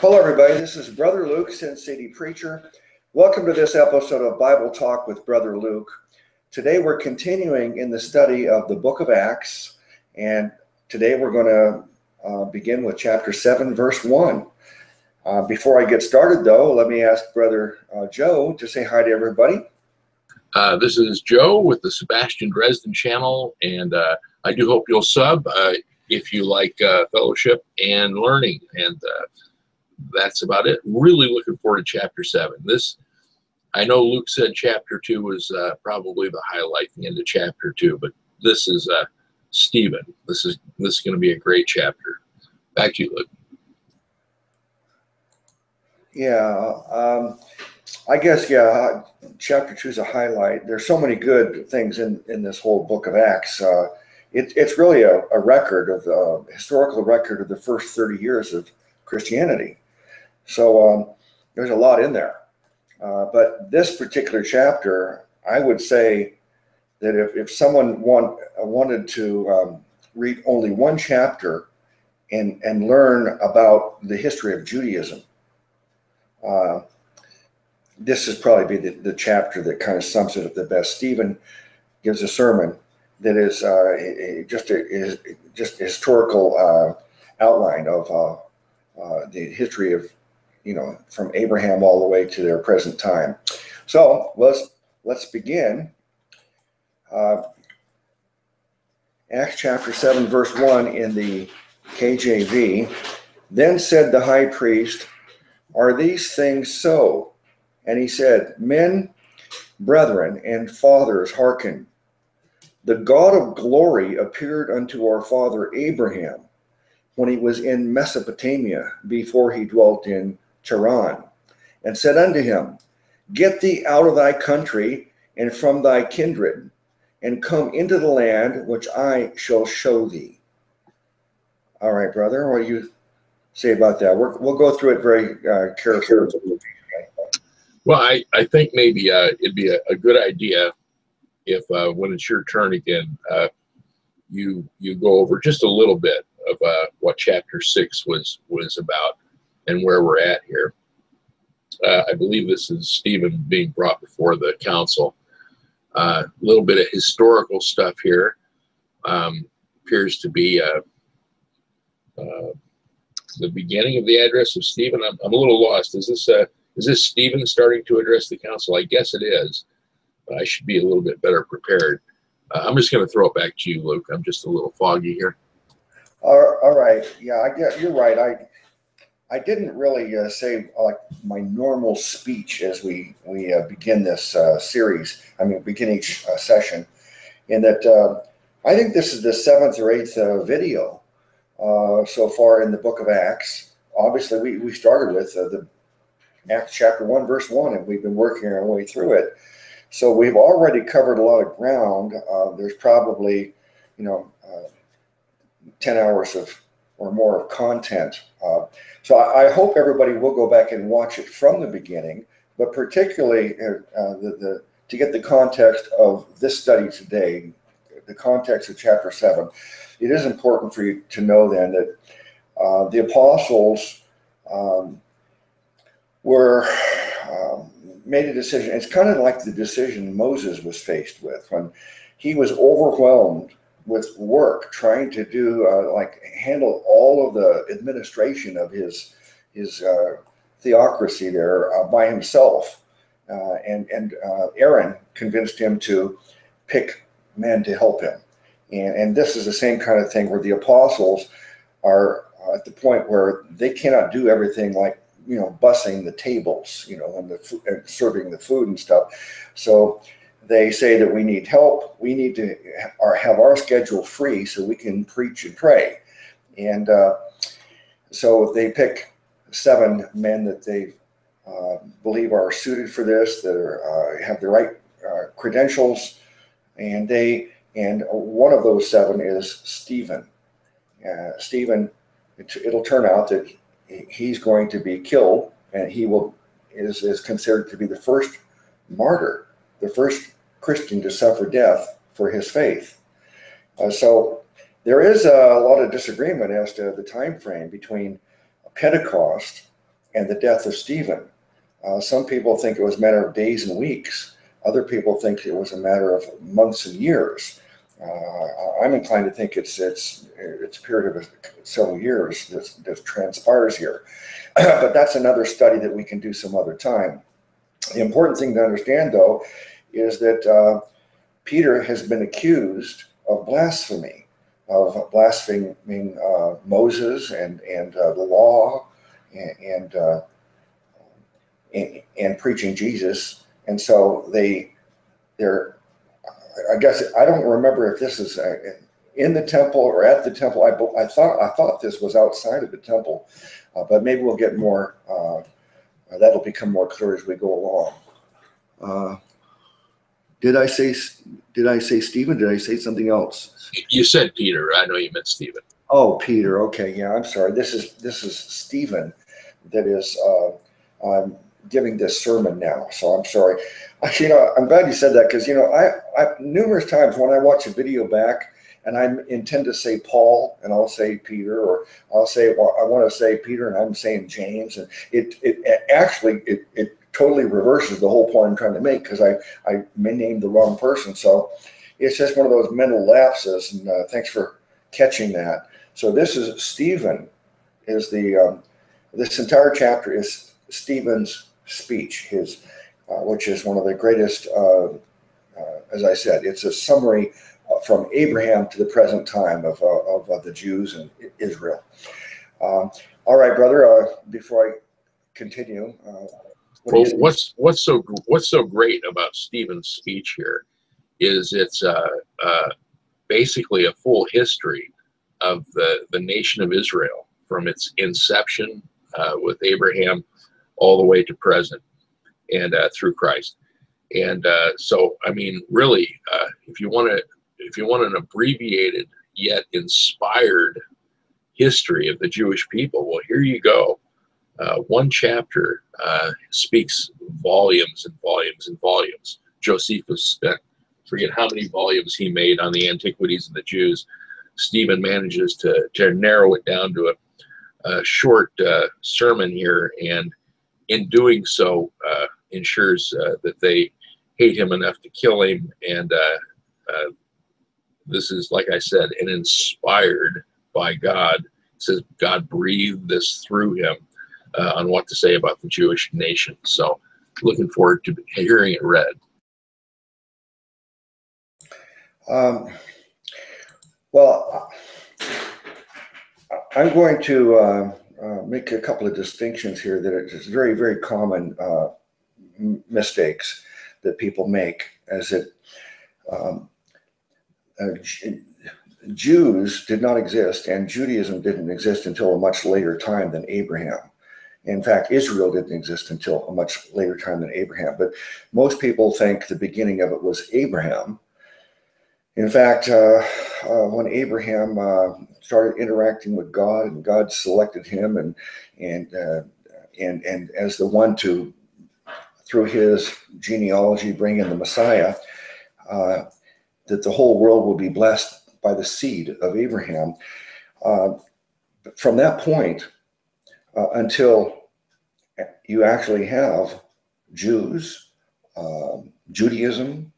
Hello, everybody. This is Brother Luke, Sin City Preacher. Welcome to this episode of Bible Talk with Brother Luke. Today, we're continuing in the study of the book of Acts, and today we're going to uh, begin with chapter 7, verse 1. Uh, before I get started, though, let me ask Brother uh, Joe to say hi to everybody. Uh, this is Joe with the Sebastian Dresden channel, and uh, I do hope you'll sub uh, if you like fellowship and learning. And that's about it. Really looking forward to chapter seven. This, I know Luke said chapter two was uh, probably the highlight, of chapter two, but this is uh, Stephen. This is this is going to be a great chapter. Back to you, Luke. Yeah, um, I guess yeah. Chapter two is a highlight. There's so many good things in in this whole book of Acts. Uh, it, it's really a, a record of the historical record of the first 30 years of Christianity. So um, there's a lot in there. Uh, but this particular chapter, I would say that if, if someone want, wanted to um, read only one chapter and, and learn about the history of Judaism, uh, this is probably be the, the chapter that kind of sums it up the best. Stephen gives a sermon that is uh, a, a, just a, is just historical uh, outline of uh, uh, the history of you know, from Abraham all the way to their present time. So let's let's begin. Uh, Acts chapter 7, verse 1 in the KJV. Then said the high priest, Are these things so? And he said, Men, brethren, and fathers, hearken. The God of glory appeared unto our father Abraham when he was in Mesopotamia before he dwelt in Charan, and said unto him, Get thee out of thy country and from thy kindred, and come into the land which I shall show thee. All right, brother, what do you say about that? we will go through it very uh, carefully. Well, I, I think maybe uh, it'd be a, a, good idea if uh, when it's your turn again, uh, you you go over just a little bit of uh, what chapter six was was about and where we're at here. Uh, I believe this is Stephen being brought before the council. A uh, little bit of historical stuff here. Um, appears to be uh, uh, the beginning of the address of Stephen. I'm, I'm a little lost. Is this uh, is this Stephen starting to address the council? I guess it is. I should be a little bit better prepared. Uh, I'm just going to throw it back to you, Luke. I'm just a little foggy here. all right. Yeah, I get. You're right. I I didn't really uh, say like my normal speech as we we uh, begin this uh, series. I mean, begin each uh, session, in that uh, I think this is the seventh or eighth uh, video so far in the Book of Acts. Obviously, we we started with the Acts chapter one, verse one, and we've been working our way through it. So we've already covered a lot of ground. there's probably, you know, ten hours of or more of content. Uh, so I, I, hope everybody will go back and watch it from the beginning, but particularly uh, uh, the, the, to get the context of this study today, the context of chapter seven. It is important for you to know then that uh, the apostles um, were um, made a decision. It's kind of like the decision Moses was faced with when he was overwhelmed with work, trying to do uh, like handle all of the administration of his his uh, theocracy there uh, by himself. Uh, and and uh, Aaron convinced him to pick men to help him. And, and this is the same kind of thing where the apostles are at the point where they cannot do everything like you know bussing the tables you know and the serving the food and stuff so they say that we need help. We need to have our schedule free so we can preach and pray. And uh, so they pick seven men that they uh, believe are suited for this, that are, uh, have the right uh, credentials, and they and one of those seven is Stephen. Uh, Stephen, it, it'll turn out that he's going to be killed, and he will is is considered to be the first martyr, the first Christian to suffer death for his faith. Uh, so there is a lot of disagreement as to the time frame between Pentecost and the death of Stephen. Uh, some people think it was a matter of days and weeks. Other people think it was a matter of months and years. Uh, I'm inclined to think it's it's it's a period of several years that, that transpires here, but that's another study that we can do some other time. The important thing to understand, though, is that uh, Peter has been accused of blasphemy, of blaspheming uh, Moses and and uh, the law, and and, uh, and, and preaching Jesus, and so they they're I guess I don't remember if this is uh, in the temple or at the temple. I, I thought I thought this was outside of the temple, uh, but maybe we'll get more. Uh, that'll become more clear as we go along. Uh, did I say did I say Stephen? Did I say something else? You said Peter. I know you meant Stephen. Oh, Peter. Okay, yeah. I'm sorry. This is this is Stephen. That is. Uh, I'm giving this sermon now, so I'm sorry. You know, I'm glad you said that because you know, I, I numerous times when I watch a video back and I intend to say Paul and I'll say Peter or I'll say well, I want to say Peter and I'm saying James and it it, it actually it, it totally reverses the whole point I'm trying to make because I I may name the wrong person. So it's just one of those mental lapses. And uh, thanks for catching that. So this is Stephen is the um, this entire chapter is Stephen's speech, his uh, which is one of the greatest, uh, uh, as I said, it's a summary from Abraham to the present time of, of, of the Jews and Israel. Um, all right, brother, before I continue. What well, what's what's so what's so great about Stephen's speech here is it's uh, uh, basically a full history of the the nation of Israel from its inception uh, with Abraham all the way to present and uh, through Christ. And uh, so, I mean, really, uh, if you want to, if you want an abbreviated yet inspired history of the Jewish people, well, here you go. Uh, one chapter uh, speaks volumes and volumes and volumes. Josephus spent, forget how many volumes he made on the antiquities of the Jews. Stephen manages to, to narrow it down to a, a short uh, sermon here, and in doing so, uh, ensures uh, that they hate him enough to kill him. And uh, this is, like I said, an inspired by God. It says God breathed this through him uh, on what to say about the Jewish nation. So, looking forward to hearing it read. Um, well, I'm going to uh, uh, make a couple of distinctions here that are just very, very common uh, mistakes that people make as it um, uh, Jews did not exist and Judaism didn't exist until a much later time than Abraham. In fact, Israel didn't exist until a much later time than Abraham. But most people think the beginning of it was Abraham. In fact, uh, uh, when Abraham uh, started interacting with God and God selected him and and uh, and and as the one to through his genealogy bring in the Messiah, uh, that the whole world will be blessed by the seed of Abraham. Uh, from that point uh, until you actually have Jews, um, Judaism,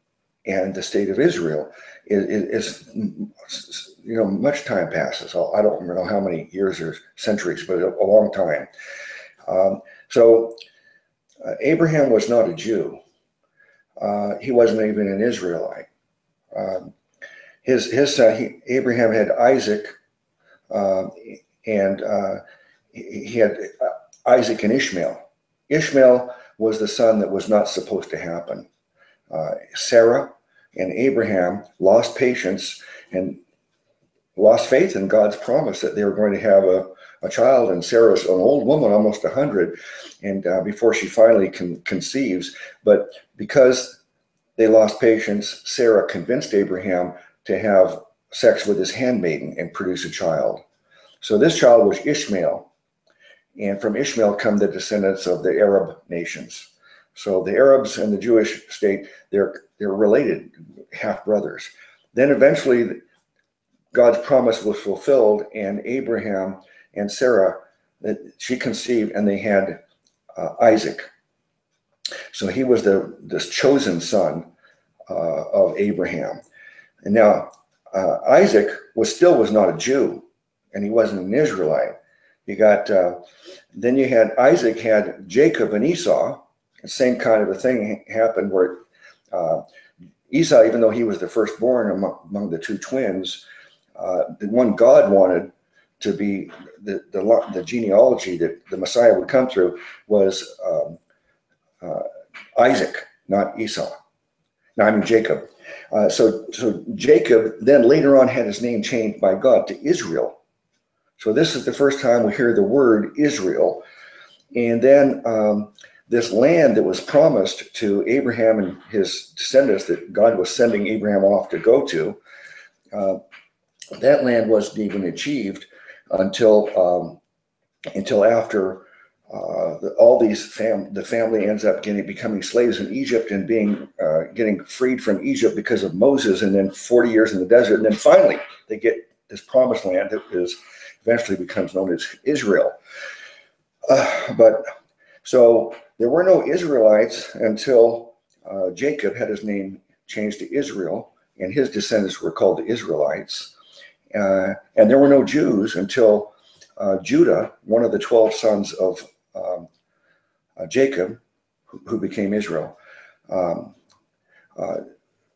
and the state of Israel, is, you know much time passes. I don't know how many years or centuries, but a, long time. Um, so uh, Abraham was not a Jew. Uh, he wasn't even an Israelite. Um, his his uh, he, Abraham had Isaac, um, and uh, he had uh, Isaac and Ishmael. Ishmael was the son that was not supposed to happen. Uh, Sarah and Abraham lost patience and lost faith in God's promise that they were going to have a, a child. And Sarah's an old woman, almost 100, and uh, before she finally con- conceives. But because they lost patience, Sarah convinced Abraham to have sex with his handmaiden and produce a child. So this child was Ishmael. And from Ishmael come the descendants of the Arab nations. So the Arabs and the Jewish state, they're, they're related, half brothers. Then eventually, God's promise was fulfilled, and Abraham and Sarah, that she conceived, and they had uh, Isaac. So he was the this chosen son uh, of Abraham. And now uh, Isaac was still was not a Jew, and he wasn't an Israelite. You got uh, then you had Isaac had Jacob and Esau. The same kind of a thing happened where uh, Esau, even though he was the firstborn among, among the two twins, uh, the one God wanted to be the, the, the genealogy that the Messiah would come through was um, uh, Isaac, not Esau. No, I mean Jacob. Uh, so, so Jacob then later on had his name changed by God to Israel. So this is the first time we hear the word Israel. And then um, this land that was promised to Abraham and his descendants that God was sending Abraham off to go to, uh, that land wasn't even achieved until um, until after uh, the, all these fam the family ends up getting becoming slaves in Egypt and being uh, getting freed from Egypt because of Moses, and then 40 years in the desert, and then finally they get this promised land that is eventually becomes known as Israel. Uh, but so there were no Israelites until uh, Jacob had his name changed to Israel, and his descendants were called the Israelites. Uh, and there were no Jews until uh, Judah, one of the 12 sons of um, uh, Jacob, who, who, became Israel. Um, uh,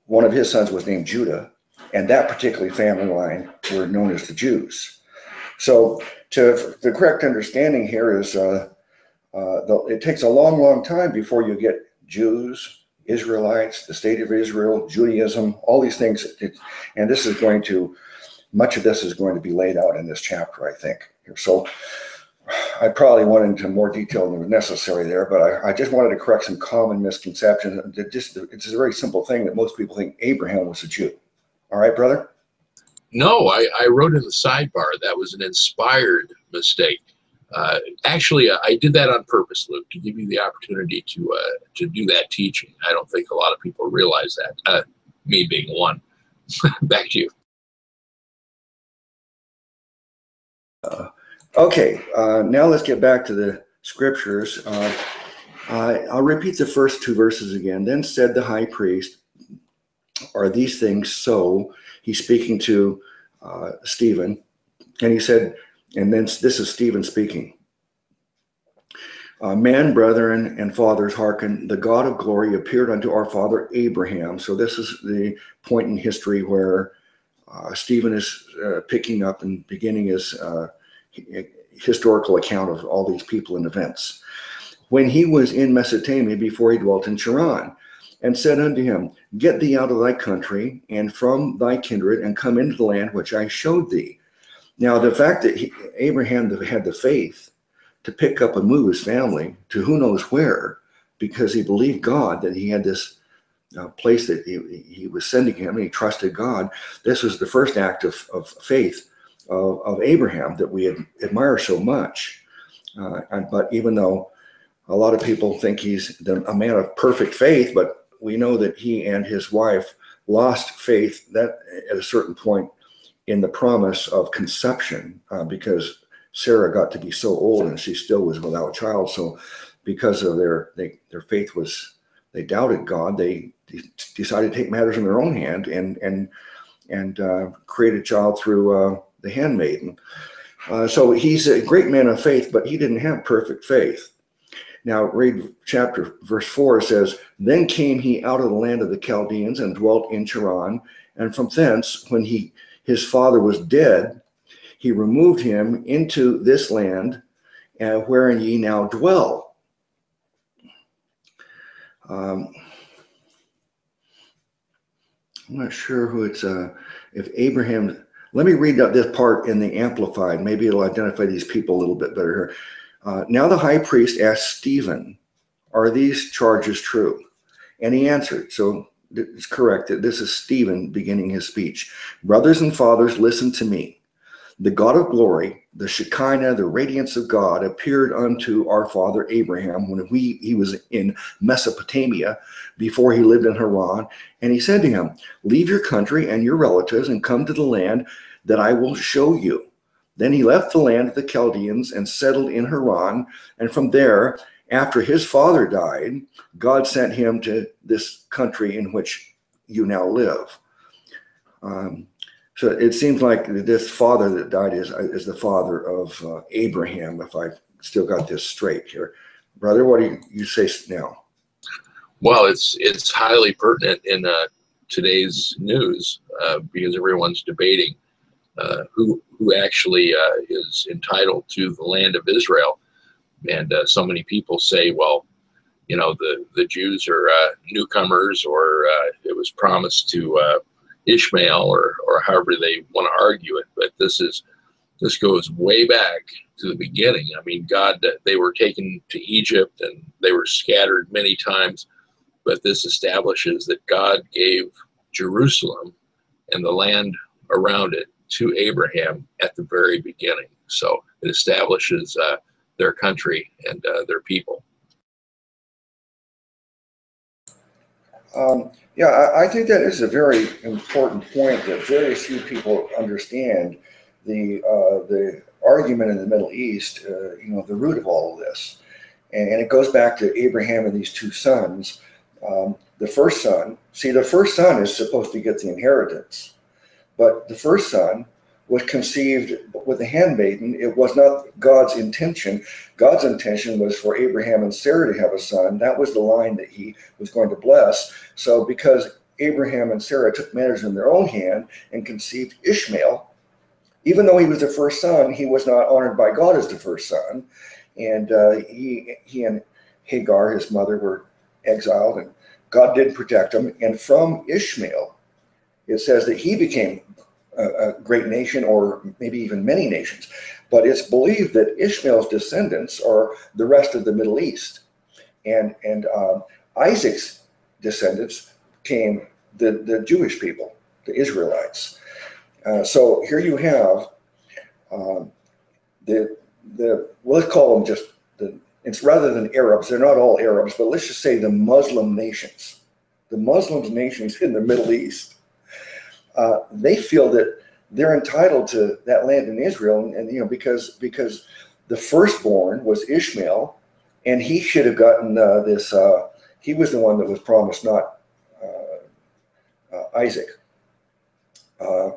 one of his sons was named Judah, and that particular family line were known as the Jews. So, to the correct understanding here is uh, uh, the, it takes a long, long time before you get Jews, Israelites, the state of Israel, Judaism, all these things. It, and this is going to much of this is going to be laid out in this chapter, I think. So I probably went into more detail than was necessary there, but I, I just wanted to correct some common misconceptions. Just, it's a very simple thing that most people think Abraham was a Jew. All right, brother? No, I, I wrote in the sidebar that was an inspired mistake. Uh, actually, uh, I did that on purpose, Luke, to give you the opportunity to uh, to do that teaching. I don't think a lot of people realize that. Uh, me being one. Back to you. Uh, okay, uh, now let's get back to the scriptures. Uh, I'll repeat the first two verses again. Then said the high priest, Are these things so? He's speaking to uh, Stephen, and he said, and then this is Stephen speaking. Uh, man, brethren, and fathers, hearken. The God of glory appeared unto our father Abraham. So, this is the point in history where uh, Stephen is uh, picking up and beginning his uh, historical account of all these people and events. When he was in Mesopotamia before he dwelt in Charan, and said unto him, Get thee out of thy country and from thy kindred, and come into the land which I showed thee. Now, the fact that he, Abraham had the faith to pick up and move his family to who knows where, because he believed God that he had this uh, place that he, he, was sending him and he trusted God. This was the first act of, of faith of, of Abraham that we admire so much. Uh, and, but even though a lot of people think he's a man of perfect faith, but we know that he and his wife lost faith that at a certain point in the promise of conception uh, because Sarah got to be so old and she still was without a child. So because of their they, their faith was they doubted God, they decided to take matters in their own hand and and and uh, create a child through uh, the handmaiden. Uh, so he's a great man of faith, but he didn't have perfect faith. Now, read chapter verse 4 says, Then came he out of the land of the Chaldeans and dwelt in Charan, and from thence, when he his father was dead, he removed him into this land uh, wherein ye now dwell. Um, I'm not sure who it's, uh, if Abraham, let me read this part in the Amplified. Maybe it'll identify these people a little bit better here. Uh, now the high priest asked Stephen, Are these charges true? And he answered, So it's correct that this is Stephen beginning his speech. Brothers and fathers, listen to me. The God of glory, the Shekinah, the radiance of God, appeared unto our father Abraham when we, he was in Mesopotamia before he lived in Haran. And he said to him, Leave your country and your relatives and come to the land that I will show you. Then he left the land of the Chaldeans and settled in Haran, and from there after his father died, God sent him to this country in which you now live. Um, so it seems like this father that died is, is the father of uh, Abraham, if I've still got this straight here. Brother, what do you, you say now? Well, it's it's highly pertinent in uh, today's news uh, because everyone's debating uh, who who actually uh, is entitled to the land of Israel, and uh, so many people say, well, you know, the the Jews are uh, newcomers, or it was promised to Ishmael, or or however they want to argue it. But this is this goes way back to the beginning. I mean, God, they were taken to Egypt and they were scattered many times, but this establishes that God gave Jerusalem and the land around it to Abraham at the very beginning. So it establishes uh, their country and uh, their people. Um, yeah, I, I, think that is a very important point that very few people understand. The uh, the argument in the Middle East, uh, you know, the root of all of this, and, and, it goes back to Abraham and these two sons. Um, the first son, see, the first son is supposed to get the inheritance, but the first son was conceived with a handmaiden. It was not God's intention. God's intention was for Abraham and Sarah to have a son. That was the line that he was going to bless. So, because Abraham and Sarah took matters in their own hand and conceived Ishmael, even though he was the first son, he was not honored by God as the first son. And uh, he, he and Hagar, his mother, were exiled, and God did protect him. And from Ishmael, it says that he became a, a great nation, or maybe even many nations. But it's believed that Ishmael's descendants are the rest of the Middle East. And, and um, Isaac's descendants came the, the Jewish people, the Israelites. Uh, so here you have um, the the well, let's call them just the it's rather than Arabs. They're not all Arabs, but let's just say the Muslim nations, the Muslim nations in the Middle East. Uh, they feel that they're entitled to that land in Israel, and, and you know because because the firstborn was Ishmael, and he should have gotten uh, this. Uh, he was the one that was promised, not uh, uh, Isaac. Uh,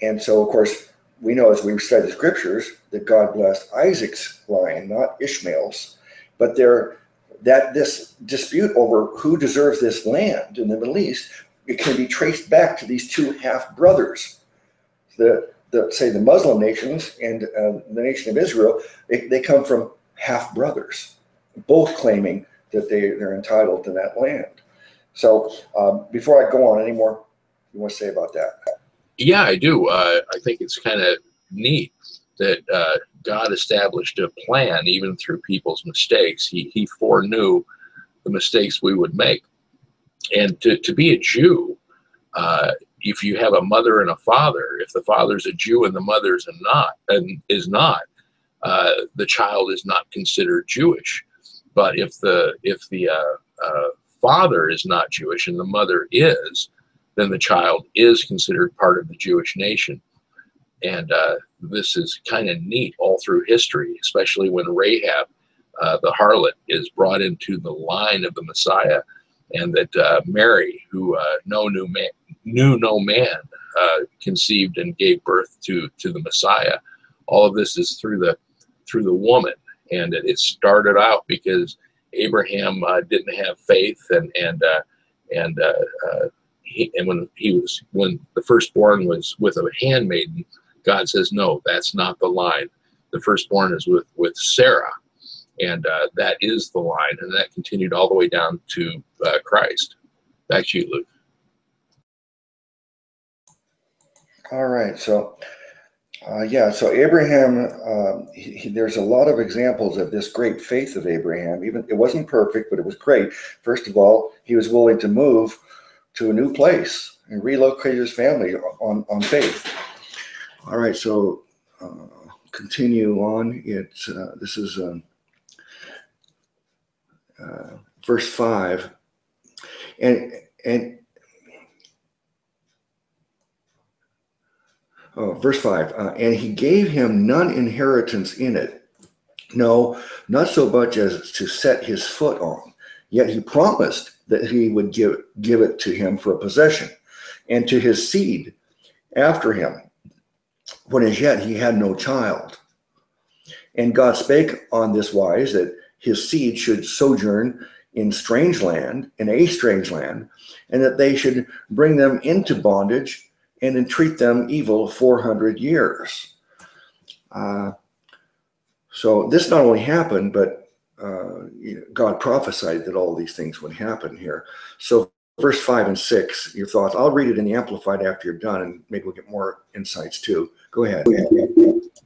and so, of course, we know as we study the scriptures that God blessed Isaac's line, not Ishmael's. But there, that this dispute over who deserves this land in the Middle East, it can be traced back to these two half brothers. The, the say the Muslim nations and uh, the nation of Israel, they, they come from half brothers, both claiming that they, they're entitled to that land. So um, before I go on, any more you want to say about that? Yeah, I do. Uh, I think it's kind of neat that uh, God established a plan even through people's mistakes. He, he foreknew the mistakes we would make. And to, to be a Jew, uh, if you have a mother and a father, if the father's a Jew and the mother's not and is not, uh, the child is not considered Jewish. But if the if the uh, uh, father is not Jewish and the mother is, then the child is considered part of the Jewish nation. And uh, this is kind of neat all through history, especially when Rahab, uh, the harlot, is brought into the line of the Messiah, and that uh, Mary, who uh, no knew, man, knew no man, uh, conceived and gave birth to to the Messiah. All of this is through the through the woman, and it, it started out because Abraham uh, didn't have faith, and and and he, and when he was when the firstborn was with a handmaiden, God says, no, that's not the line. The firstborn is with with Sarah, and uh, that is the line, and that continued all the way down to uh, Christ. Back to you, Luke. All right, so. Uh, yeah, so Abraham, uh, he, he, there's a lot of examples of this great faith of Abraham. Even it wasn't perfect, but it was great. First of all, he was willing to move to a new place and relocate his family on, on faith. All right, so uh, continue on. It's uh, this is um, uh, verse five, and and oh, verse five, uh, and he gave him none inheritance in it, No, not so much as to set his foot on. Yet he promised that he would give, give it to him for a possession and to his seed after him, when as yet he had no child. And God spake on this wise that his seed should sojourn in strange land, in a strange land, and that they should bring them into bondage and entreat them evil 400 years. Uh, so this not only happened, but uh, God prophesied that all these things would happen here. So verse five and six, your thoughts. I'll read it in the Amplified after you're done, and maybe we'll get more insights too. Go ahead.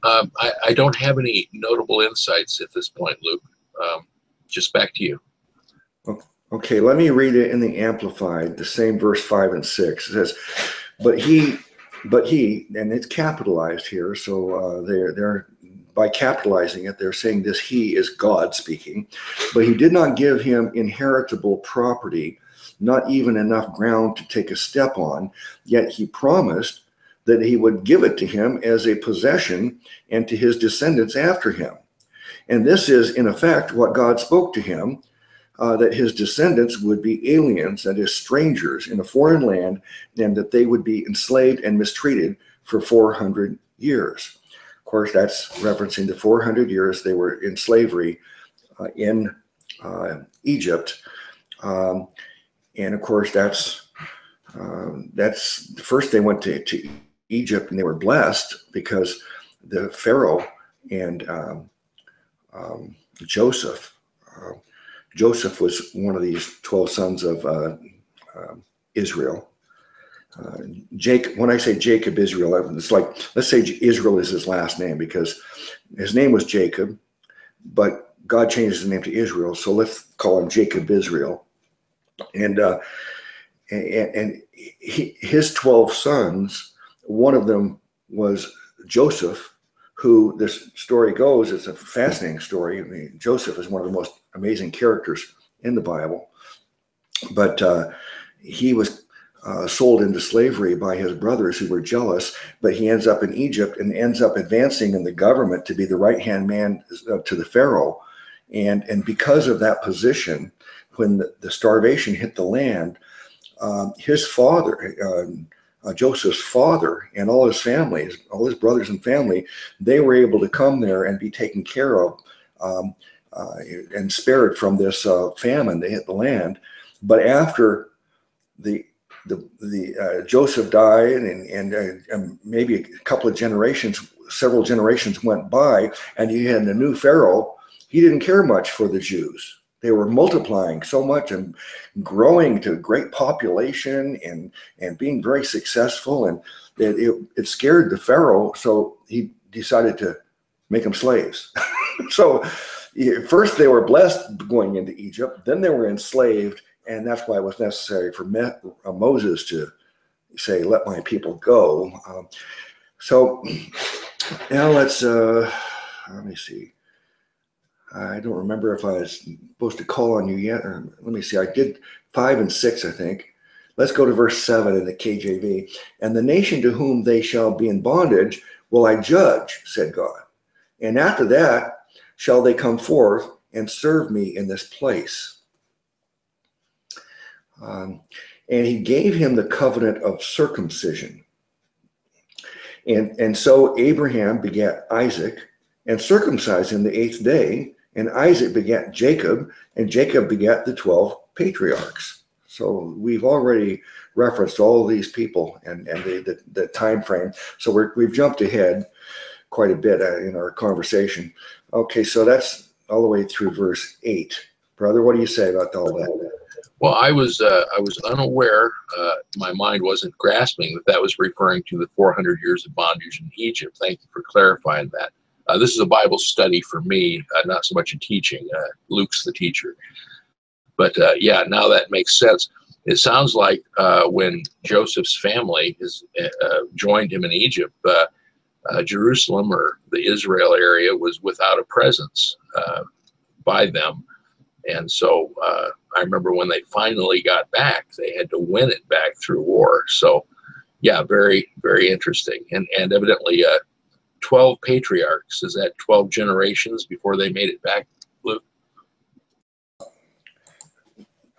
Um, I, I, don't have any notable insights at this point, Luke. Um, just back to you. Okay, let me read it in the Amplified, the same verse five and six. It says, "But he, but he," and it's capitalized here, so uh, they're they're by capitalizing it, they're saying this he is God speaking, but he did not give him inheritable property, not even enough ground to take a step on, yet he promised that he would give it to him as a possession and to his descendants after him. And this is, in effect, what God spoke to him uh, that his descendants would be aliens, that is, strangers in a foreign land, and that they would be enslaved and mistreated for 400 years Of course, that's referencing the 400 years they were in slavery uh, in uh, Egypt. Um, and of course, that's um, that's first they went to, to Egypt and they were blessed because the Pharaoh and um, um Joseph. Uh, Joseph was one of these 12 sons of uh, uh, Israel. Uh, Jake, when I say Jacob Israel, it's like let's say Israel is his last name because his name was Jacob, but God changed his name to Israel, so let's call him Jacob Israel. And uh, and, and he, his twelve sons, one of them was Joseph, who this story goes. It's a fascinating story. I mean, Joseph is one of the most amazing characters in the Bible, but uh, he was uh, sold into slavery by his brothers who were jealous, but he ends up in Egypt and ends up advancing in the government to be the right hand man uh, to the Pharaoh. And, and because of that position, when the, the starvation hit the land, um, his father, uh, uh, Joseph's father, and all his family, all his brothers and family, they were able to come there and be taken care of um, uh, and spared from this uh, famine that hit the land. But after the the the uh, Joseph died, and and, uh, and, maybe a couple of generations, several generations went by, and you had a new Pharaoh. He didn't care much for the Jews. They were multiplying so much and growing to a great population and and being very successful, and it, it, it scared the Pharaoh. So he decided to make them slaves. so first they were blessed going into Egypt, then they were enslaved and that's why it was necessary for uh, Moses to say, "Let my people go." Um, so now let's uh, let me see. I don't remember if I was supposed to call on you yet. Or let me see. I did five and six, I think. Let's go to verse seven in the KJV. And the nation to whom they shall be in bondage will I judge, said God. And after that shall they come forth and serve me in this place. Um, and he gave him the covenant of circumcision. And, and so Abraham begat Isaac and circumcised him the eighth day. And Isaac begat Jacob, and Jacob begat the 12 patriarchs. So we've already referenced all these people and, and the, the, the time frame. So we're, we've jumped ahead quite a bit uh, in our conversation. Okay, so that's all the way through verse 8. Brother, what do you say about all that? Well, I was uh, I was unaware. Uh, my mind wasn't grasping that that was referring to the 400 years of bondage in Egypt. Thank you for clarifying that. Uh, this is a Bible study for me, uh, not so much a teaching. Uh, Luke's the teacher, but uh, yeah, now that makes sense. It sounds like when Joseph's family is, joined him in Egypt, Jerusalem or the Israel area was without a presence by them and so uh, I remember when they finally got back, they had to win it back through war. So, yeah, very, very interesting. And, and evidently, uh, 12 patriarchs. Is that 12 generations before they made it back? Luke?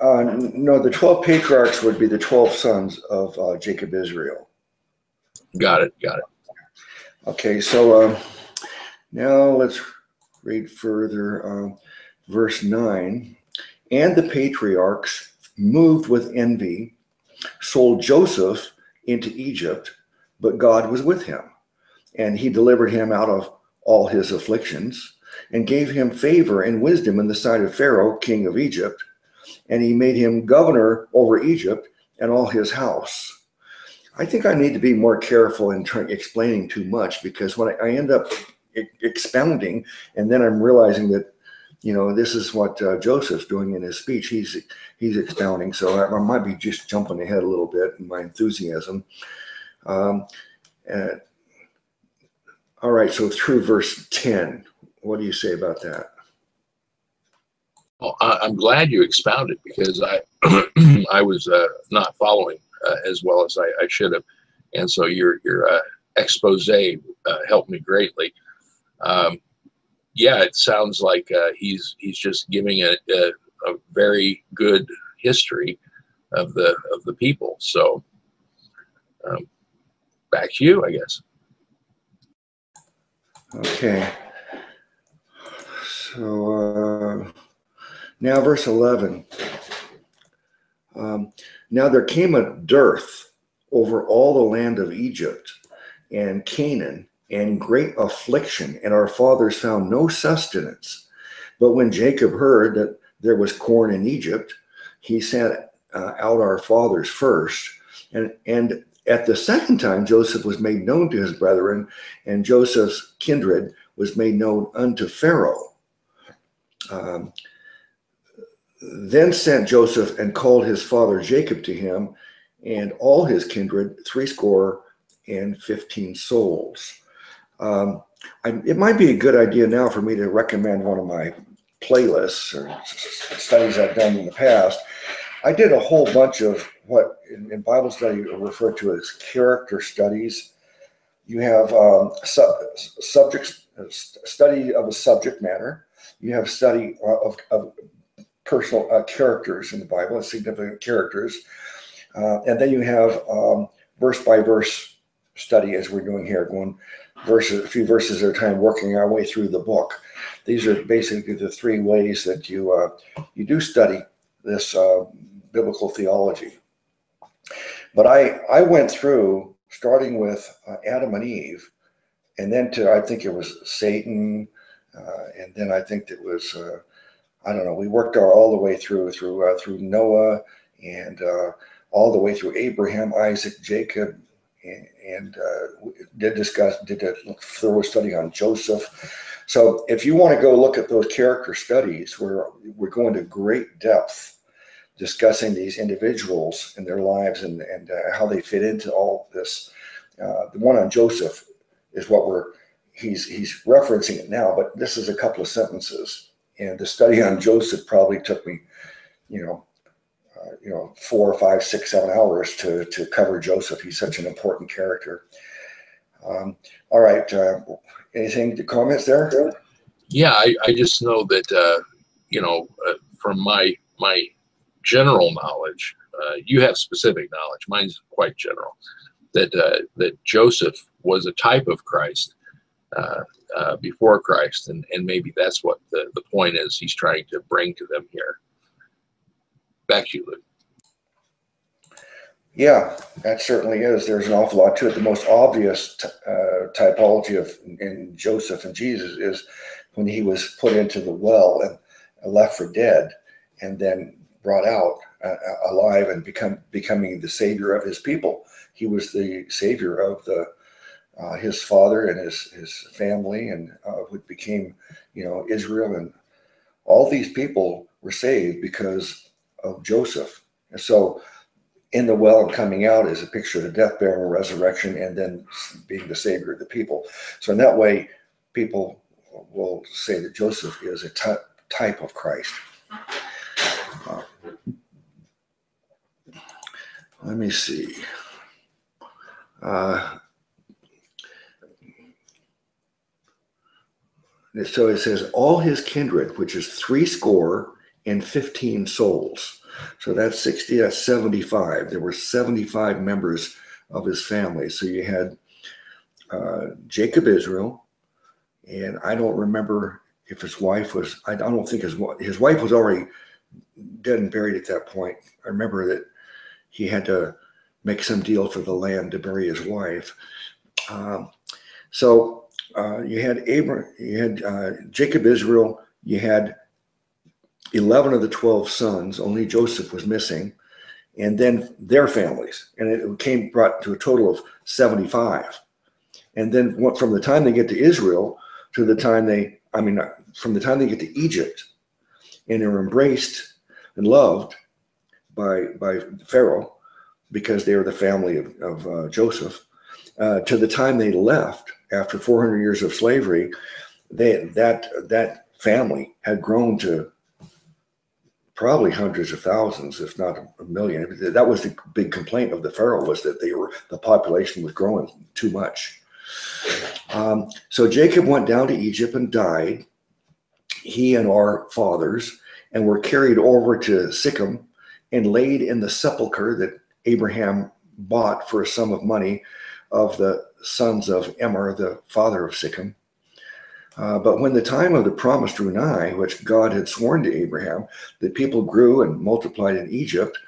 Uh, no, the 12 patriarchs would be the 12 sons of uh, Jacob Israel. Got it. Got it. Okay, so um, now let's read further. Um, verse 9 And the patriarchs, moved with envy, sold Joseph into Egypt, but God was with him, and he delivered him out of all his afflictions, and gave him favor and wisdom in the sight of Pharaoh, king of Egypt, and he made him governor over Egypt and all his house. I think I need to be more careful in trying explaining too much because when I, I end up e- expounding, and then I'm realizing that you know this is what uh, Joseph's doing in his speech. He's he's expounding, so I, I might be just jumping ahead a little bit in my enthusiasm. Um, uh, all right, so through verse ten, what do you say about that? Well, I'm glad you expounded because I I was uh, not following uh, as well as I, I should have, and so your your uh, expose uh, helped me greatly. Um, yeah, it sounds like uh, he's he's just giving a, a, a very good history of the of the people. So um, back to you, I guess. Okay. So uh, now, verse 11. Um, now there came a dearth over all the land of Egypt and Canaan, and great affliction, and our fathers found no sustenance. But when Jacob heard that there was corn in Egypt, he sent uh, out our fathers first. And, and at the second time, Joseph was made known to his brethren, and Joseph's kindred was made known unto Pharaoh. Um, then sent Joseph and called his father Jacob to him, and all his kindred, threescore and fifteen souls. Um, I, it might be a good idea now for me to recommend one of my playlists or studies I've done in the past. I did a whole bunch of what in, in Bible study are referred to as character studies. You have um, sub, subjects study of a subject matter. You have study of, of personal uh, characters in the Bible, significant characters, uh, and then you have um, verse by verse study as we're doing here, going verses, a few verses at a time, working our way through the book. These are basically the three ways that you uh, you do study this uh, biblical theology. But I I went through starting with uh, Adam and Eve, and then to I think it was Satan, uh, and then I think it was uh, I don't know. We worked our, all the way through through uh, through Noah and all the way through Abraham, Isaac, Jacob, and, and uh, did discuss did a thorough study on Joseph. So if you want to go look at those character studies, we're we're going to great depth discussing these individuals and their lives and and uh, how they fit into all this. Uh, the one on Joseph is what we're he's he's referencing it now, but this is a couple of sentences. And the study on Joseph probably took me, you know, uh, you know, four, five, six, seven hours to to cover Joseph. He's such an important character. Um, all right. Uh, anything to comments there? Yeah, I, I just know that uh, you know uh, from my my general knowledge, uh, you have specific knowledge. Mine's quite general. That uh, that Joseph was a type of Christ before Christ, and and maybe that's what the the point is. He's trying to bring to them here. Back to you, Luke. Yeah, that certainly is. There's an awful lot to it. The most obvious uh, typology of in Joseph and Jesus is when he was put into the well and left for dead, and then brought out uh, alive and become becoming the savior of his people. He was the savior of the uh, his father and his his family, and uh, what became you know Israel, and all these people were saved because of Joseph. And so in the well and coming out is a picture of the death, burial, resurrection, and then being the savior of the people. So in that way, people will say that Joseph is a type of Christ. Uh, let me see. Uh, so it says all his kindred, which is three score and 15 souls. So that's 60, that's 75. There were 75 members of his family. So you had uh, Jacob Israel, and I don't remember if his wife was, I don't think his, his wife was already dead and buried at that point. I remember that he had to make some deal for the land to bury his wife. Um, so uh, you had Abraham, you had uh, Jacob Israel, you had 11 of the 12 sons, only Joseph was missing, and then their families. And it came brought to a total of 75. And then from the time they get to Israel to the time they, I mean, from the time they get to Egypt and are embraced and loved by, by Pharaoh because they were the family of, of uh, Joseph, uh, to the time they left after 400 years of slavery, they, that, that family had grown to probably hundreds of thousands, if not a million. That was the big complaint of the Pharaoh was that they were the population was growing too much. Um, so Jacob went down to Egypt and died. He and our fathers, and were carried over to Shechem and laid in the sepulchre that Abraham bought for a sum of money of the sons of Emmor, the father of Shechem. Uh, but when the time of the promise drew nigh, which God had sworn to Abraham, the people grew and multiplied in Egypt,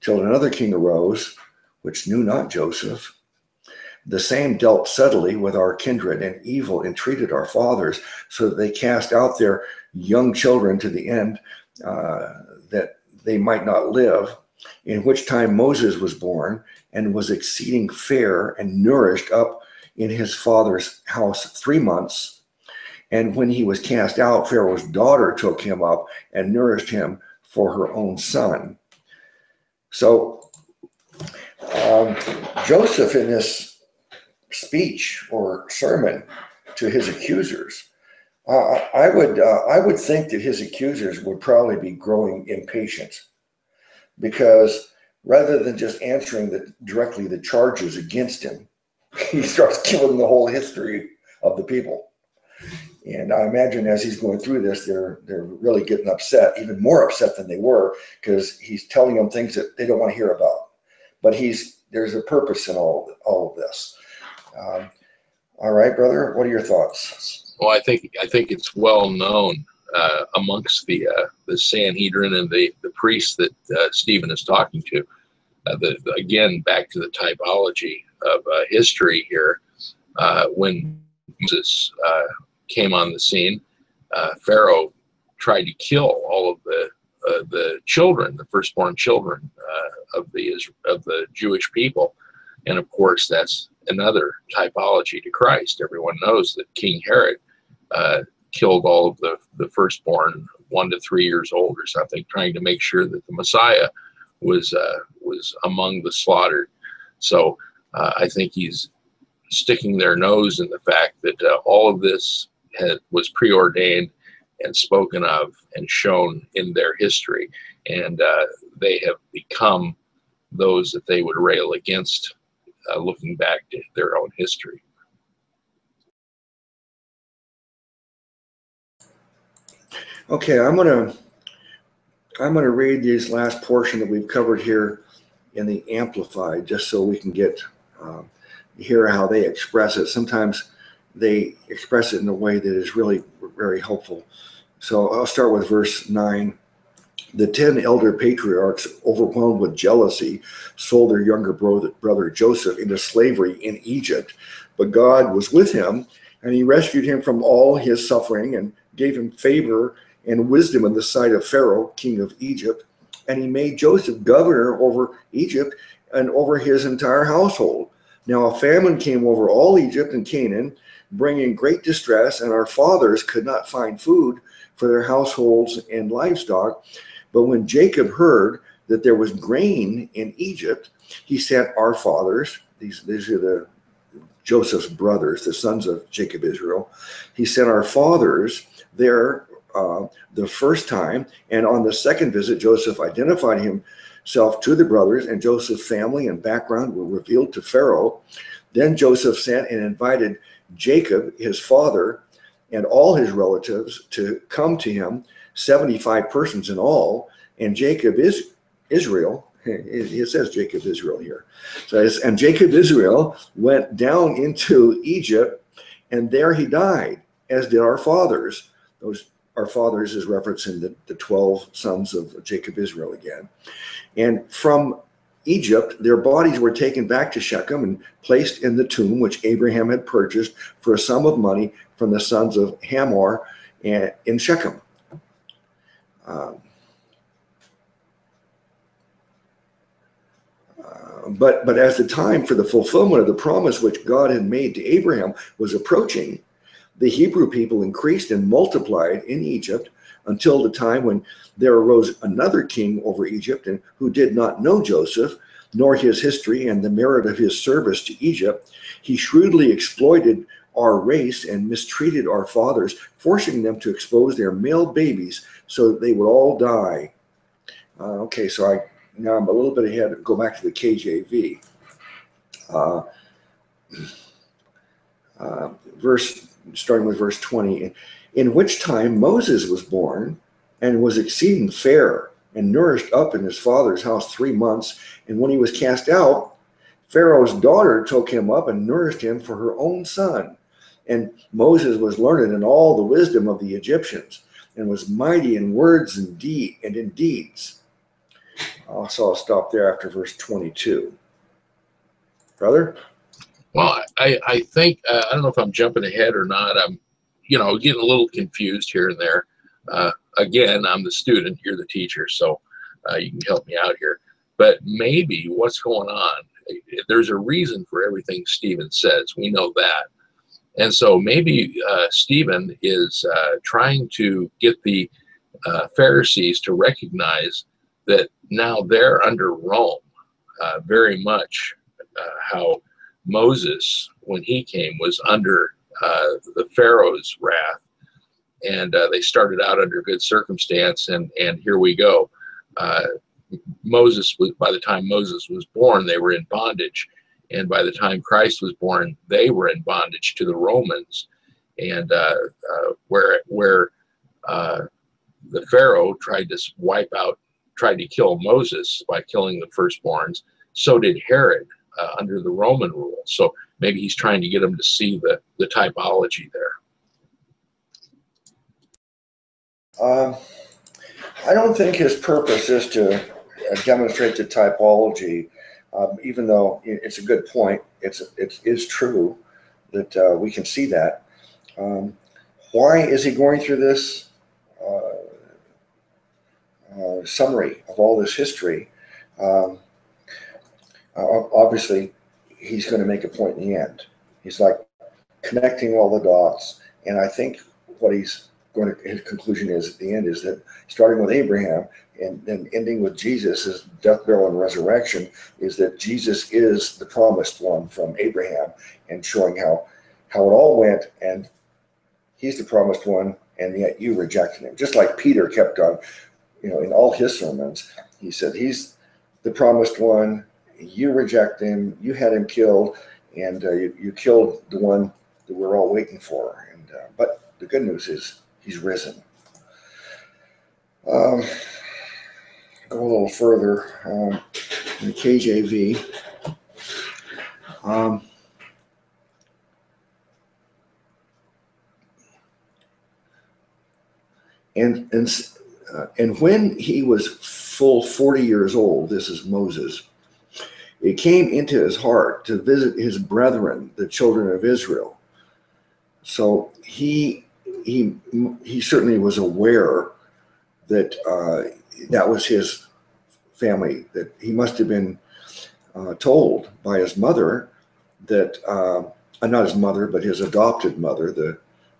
till another king arose, which knew not Joseph. The same dealt subtly with our kindred and evil entreated our fathers, so that they cast out their young children to the end uh, that they might not live. In which time Moses was born and was exceeding fair and nourished up in his father's house three months. And when he was cast out, Pharaoh's daughter took him up and nourished him for her own son. So um, Joseph, in this speech or sermon to his accusers, uh, I would uh, I would think that his accusers would probably be growing impatient because rather than just answering the, directly the charges against him, he starts giving the whole history of the people. And I imagine as he's going through this, they're they're really getting upset, even more upset than they were, because he's telling them things that they don't want to hear about. But he's there's a purpose in all all of this. Um, all right, brother, what are your thoughts? Well, I think I think it's well known uh, amongst the uh, the Sanhedrin and the the priests that uh, Stephen is talking to. Uh, the, again, back to the typology of uh, history here. Uh, when Moses came on the scene, Pharaoh tried to kill all of the the children, the firstborn children of the of the Jewish people, and of course that's another typology to Christ. Everyone knows that King Herod uh, killed all of the, the firstborn one to three years old or something, trying to make sure that the Messiah was uh, was among the slaughtered. So uh, I think he's sticking their nose in the fact that uh, all of this had, was preordained and spoken of and shown in their history, and uh, they have become those that they would rail against, uh, looking back to their own history. Okay, I'm gonna I'm gonna read this last portion that we've covered here in the Amplified, just so we can get um, hear how they express it. Sometimes they express it in a way that is really very helpful. So I'll start with verse nine. The ten elder patriarchs, overwhelmed with jealousy, sold their younger brother, brother Joseph into slavery in Egypt. But God was with him, and he rescued him from all his suffering and gave him favor and wisdom in the sight of Pharaoh, king of Egypt. And he made Joseph governor over Egypt and over his entire household. Now a famine came over all Egypt and Canaan, bringing great distress, and our fathers could not find food for their households and livestock. But when Jacob heard that there was grain in Egypt, he sent our fathers, these, these are the Joseph's brothers, the sons of Jacob Israel, he sent our fathers there uh, the first time. And on the second visit, Joseph identified himself to the brothers, and Joseph's family and background were revealed to Pharaoh. Then Joseph sent and invited Jacob, his father, and all his relatives to come to him, 75 persons in all. And Jacob is Israel. It says Jacob Israel here. So and Jacob Israel went down into Egypt, and there he died, as did our fathers. Those our fathers is referencing the, the 12 sons of Jacob Israel again. And from Egypt, their bodies were taken back to Shechem and placed in the tomb which Abraham had purchased for a sum of money from the sons of Hamor in Shechem. Um, uh, but but as the time for the fulfillment of the promise which God had made to Abraham was approaching, the Hebrew people increased and multiplied in Egypt until the time when there arose another king over Egypt and who did not know Joseph nor his history and the merit of his service to Egypt. He shrewdly exploited our race and mistreated our fathers, forcing them to expose their male babies so that they would all die. Uh, okay, so I now I'm a little bit ahead. Go back to the KJV. Uh, uh, verse starting with verse 20 in which time Moses was born and was exceeding fair and nourished up in his father's house three months. And when he was cast out, Pharaoh's daughter took him up and nourished him for her own son. And Moses was learned in all the wisdom of the Egyptians and was mighty in words and deed and in deeds. Uh, so I'll stop there after verse 22. Brother? Well, I, I think, uh, I don't know if I'm jumping ahead or not. I'm, you know, getting a little confused here and there. Uh, again, I'm the student, you're the teacher, so uh, you can help me out here. But maybe what's going on, there's a reason for everything Stephen says. We know that. And so maybe uh, Stephen is uh, trying to get the uh, Pharisees to recognize that now they're under Rome uh, very much how Moses, when he came, was under the Pharaoh's wrath. And uh, they started out under good circumstance and and here we go. Uh, moses was by the time moses was born they were in bondage. And by the time christ was born they were in bondage to the romans. And uh, uh where where uh, the pharaoh tried to wipe out tried to kill moses by killing the firstborns so did herod uh, under the roman rule so maybe he's trying to get them to see the the typology there Um, I don't think his purpose is to uh, demonstrate the typology, um, even though it's a good point. It's it is true that uh, we can see that. Um, why is he going through this uh, uh, summary of all this history? Um, Uh, obviously, he's going to make a point in the end. He's like connecting all the dots, and I think what he's going to his conclusion is at the end is that starting with Abraham and then ending with Jesus' his death, burial, and resurrection is that Jesus is the promised one from Abraham and showing how how it all went and he's the promised one and yet you rejected him. Just like Peter kept on, you know, in all his sermons, he said he's the promised one, you reject him, you had him killed, and uh, you, you, killed the one that we're all waiting for. And uh, but the good news is he's risen. Um, go a little further um, in the KJV. Um, and and uh, and when he was full 40 years old, this is Moses, it came into his heart to visit his brethren, the children of Israel. So he he he certainly was aware that uh, that was his family. That he must have been uh, told by his mother that uh, not his mother, but his adopted mother, the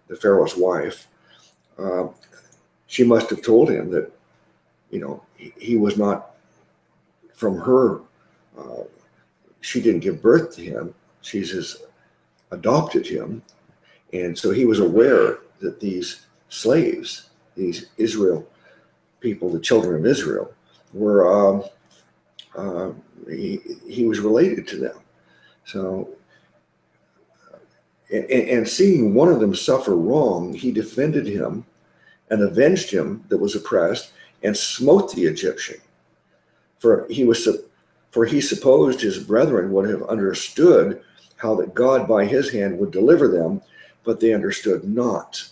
the Pharaoh's wife. Uh, she must have told him that you know he, he was not from her. Uh, she didn't give birth to him. She's adopted him, and so he was aware that these slaves, these Israel people, the children of Israel, were um, uh, he, he was related to them. So and, and seeing one of them suffer wrong, he defended him and avenged him that was oppressed and smote the Egyptian. For he was for he supposed his brethren would have understood how that God by his hand would deliver them, but they understood not.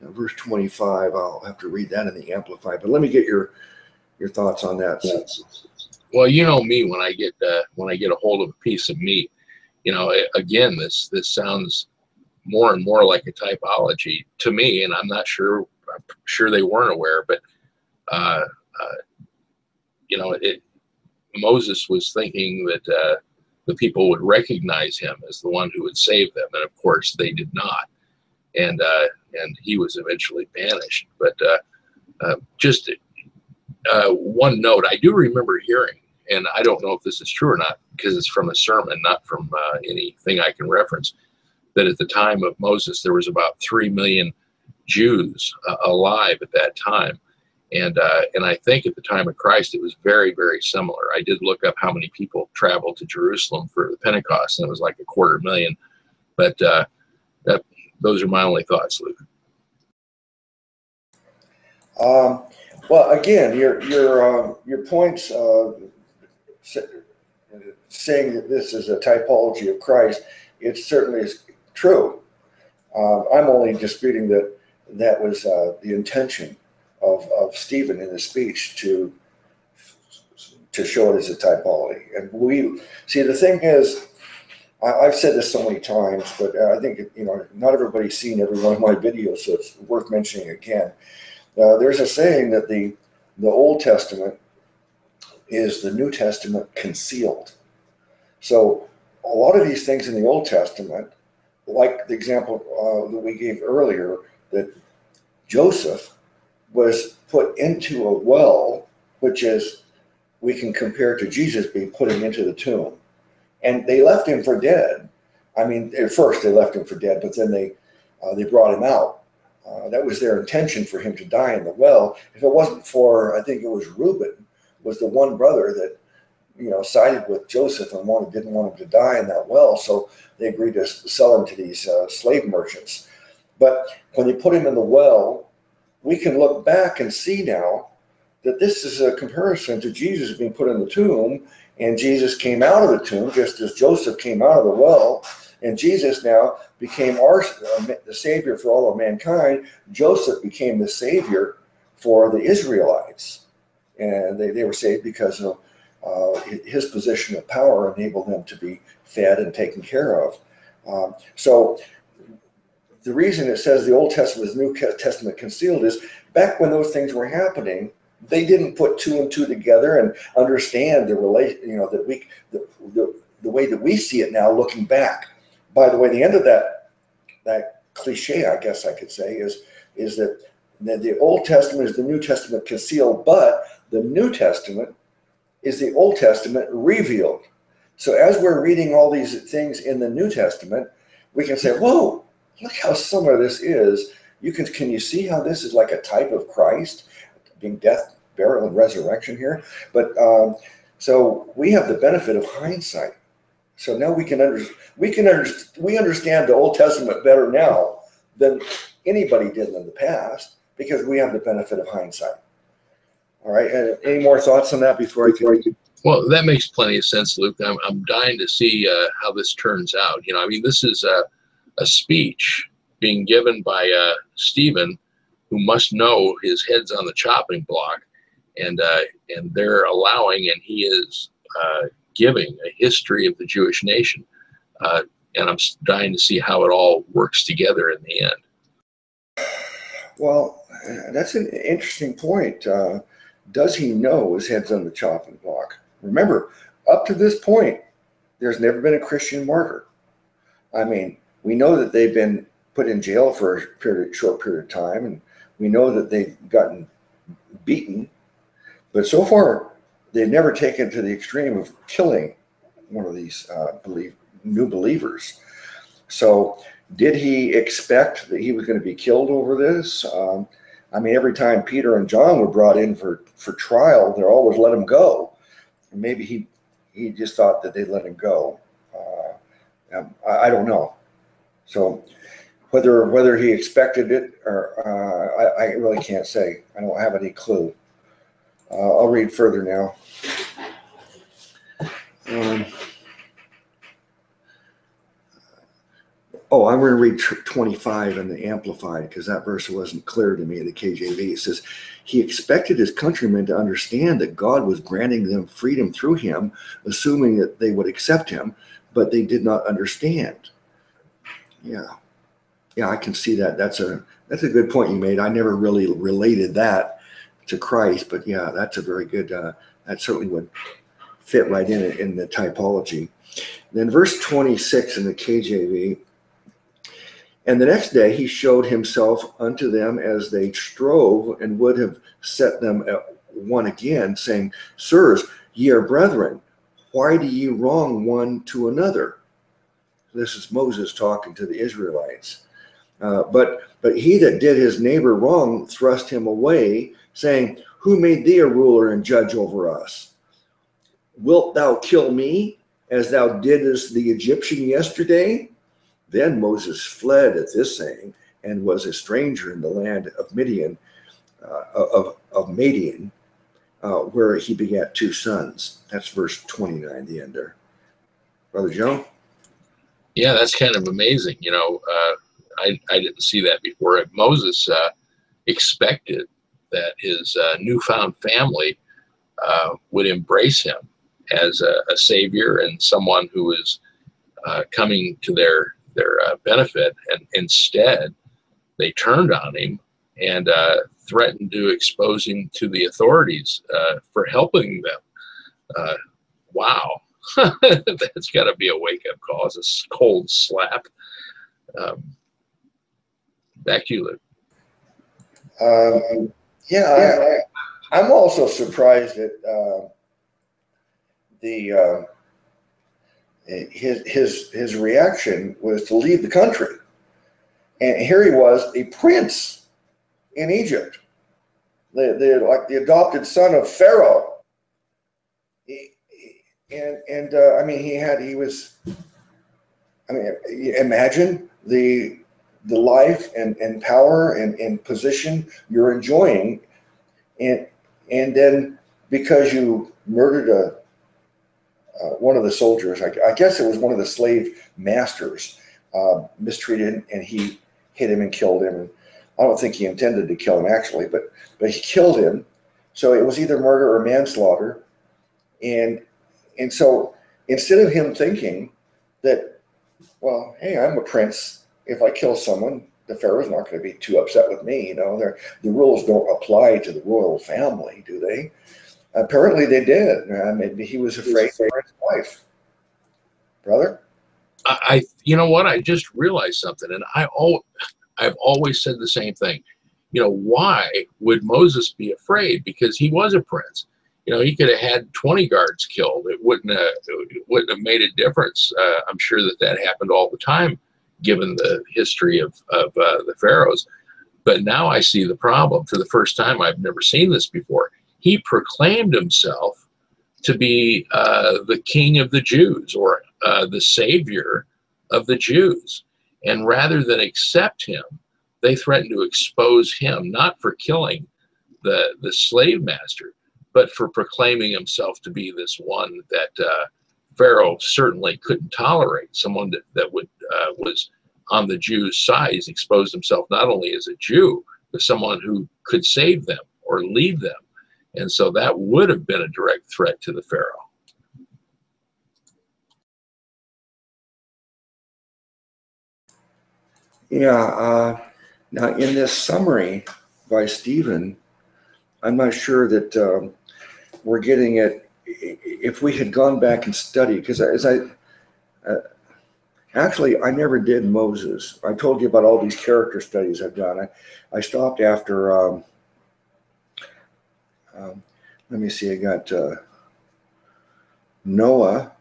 Now, verse 25, I'll have to read that in the Amplified, but let me get your your thoughts on that. Well, you know me when I get uh, when I get a hold of a piece of meat, you know, again, this this sounds more and more like a typology to me, and I'm not sure I'm sure they weren't aware, but uh, uh, you know, it Moses was thinking that uh, the people would recognize him as the one who would save them, and of course they did not, and uh, and he was eventually banished. But uh, uh, just uh, one note, I do remember hearing, and I don't know if this is true or not because it's from a sermon, not from uh, anything I can reference, that at the time of Moses there was about three million Jews alive at that time. And, uh, and I think at the time of Christ, it was very, very similar. I did look up how many people traveled to Jerusalem for the Pentecost, and it was like a quarter million. But uh, that, those are my only thoughts, Luke. Um, well, again, your your um, your points uh, saying that this is a typology of Christ, it certainly is true. Uh, I'm only disputing that that was uh, the intention of, of Stephen in his speech to to show it as a typology. And we see the thing is, I, have said this so many times, but I think you know not everybody's seen every one of my videos, so it's worth mentioning again. Uh, there's a saying that the the Old Testament is the New Testament concealed. So a lot of these things in the Old Testament, like the example uh, that we gave earlier, that Joseph was put into a well, which is we can compare to Jesus being put into the tomb, and they left him for dead. I mean, at first they left him for dead, but then they uh, they brought him out uh, that was their intention for him to die in the well. If it wasn't for, I think it was Reuben, was the one brother that, you know, sided with Joseph and wanted, didn't want him to die in that well. So they agreed to sell him to these uh, slave merchants. But when they put him in the well, we can look back and see now that this is a comparison to Jesus being put in the tomb. And Jesus came out of the tomb just as Joseph came out of the well. And Jesus now became our uh, the savior for all of mankind. Joseph became the savior for the Israelites, and they, they were saved because of uh, his position of power enabled them to be fed and taken care of. Um, so the reason it says the Old Testament is New Testament concealed is back when those things were happening, they didn't put two and two together and understand the relation, you know, that we, the, the, the way that we see it now looking back by the way, the end of that that cliche, I guess I could say, is is that the Old Testament is the New Testament concealed, but the New Testament is the Old Testament revealed. So as we're reading all these things in the New Testament, we can say, "Whoa, look how similar this is." You can can you see how this is like a type of Christ being death, burial, and resurrection here? But um, so we have the benefit of hindsight. So now we can under, we can under, we understand the Old Testament better now than anybody did in the past because we have the benefit of hindsight. All right. Any more thoughts on that before I can? Well, that makes plenty of sense, Luke. I'm, I'm dying to see uh, how this turns out. You know, I mean, this is a, a speech being given by uh, Stephen, who must know his head's on the chopping block, and uh, and they're allowing, and he is uh, giving a history of the Jewish nation. Uh, and I'm dying to see how it all works together in the end. Well, that's an interesting point. Uh, does he know his head's on the chopping block? Remember, up to this point, there's never been a Christian martyr. I mean, we know that they've been put in jail for a period, short period of time, and we know that they've gotten beaten. But so far, they've never taken to the extreme of killing one of these uh, believe, new believers. So, did he expect that he was going to be killed over this? Um, I mean, every time Peter and John were brought in for, for trial, they're always let him go. Maybe he he just thought that they'd let him go. Uh, um, I, I, don't know. So whether whether he expected it or uh, I, I really can't say. I don't have any clue. Uh, I'll read further now. Um, oh, I'm going to read 25 in the Amplified because that verse wasn't clear to me in the KJV. It says, He expected his countrymen to understand that God was granting them freedom through him, assuming that they would accept him, but they did not understand. Yeah. Yeah, I can see that. That's a that's a good point you made. I never really related that to Christ, but yeah, that's a very good. Uh, that certainly would fit right in in the typology. Then verse 26 in the KJV. And the next day he showed himself unto them as they strove and would have set them at one again, saying, Sirs, ye are brethren, why do ye wrong one to another? This is Moses talking to the Israelites. Uh, but but he that did his neighbor wrong thrust him away, saying, Who made thee a ruler and judge over us? Wilt thou kill me as thou didst the Egyptian yesterday? Then Moses fled at this saying and was a stranger in the land of Midian, uh, of, of Madian, uh, where he begat two sons. That's verse 29, the end there. Brother Joe? Yeah, that's kind of amazing. You know, uh, I, I didn't see that before. Moses uh, expected that his uh, newfound family uh, would embrace him as a, a, savior and someone who is uh, coming to their their uh, benefit, and instead they turned on him and threatened to expose him to the authorities for helping them. wow, that's got to be a wake up call. It's a cold slap. Um, back to you, Luke. Um, yeah, I, am also surprised that uh, the uh, his his his reaction was to leave the country, and here he was, a prince in Egypt, the, the like the adopted son of Pharaoh. And and uh, I mean, he had he was. I mean, imagine the the life and, and power and, and position you're enjoying, and and then because you murdered a uh, one of the soldiers, I, I, guess it was one of the slave masters, uh, mistreated, and he hit him and killed him. I don't think he intended to kill him actually, but but he killed him. So it was either murder or manslaughter, and and so instead of him thinking that, well, hey, I'm a prince. If I kill someone, the pharaoh's not going to be too upset with me. You know, the rules don't apply to the royal family, do they? Apparently, they did. Uh, maybe he was afraid for his wife. Brother, I, you know what? I just realized something, and I all, I've always said the same thing. You know, why would Moses be afraid? Because he was a prince. You know, he could have had 20 guards killed. It wouldn't have, it wouldn't have made a difference. Uh, I'm sure that that happened all the time, given the history of, of uh, the pharaohs. But now I see the problem. For the first time, I've never seen this before he proclaimed himself to be uh, the king of the Jews or uh, the savior of the Jews. And rather than accept him, they threatened to expose him, not for killing the, the slave master, but for proclaiming himself to be this one that uh, Pharaoh certainly couldn't tolerate, someone that, that would, uh, was on the Jews' side. He's exposed himself not only as a Jew, but someone who could save them or lead them and so that would have been a direct threat to the Pharaoh. Yeah. Uh, now, in this summary by Stephen, I'm not sure that um, we're getting it. If we had gone back and studied, because as I uh, actually, I never did Moses. I told you about all these character studies I've done. I, I stopped after um, um, let me see, I got uh, Noah.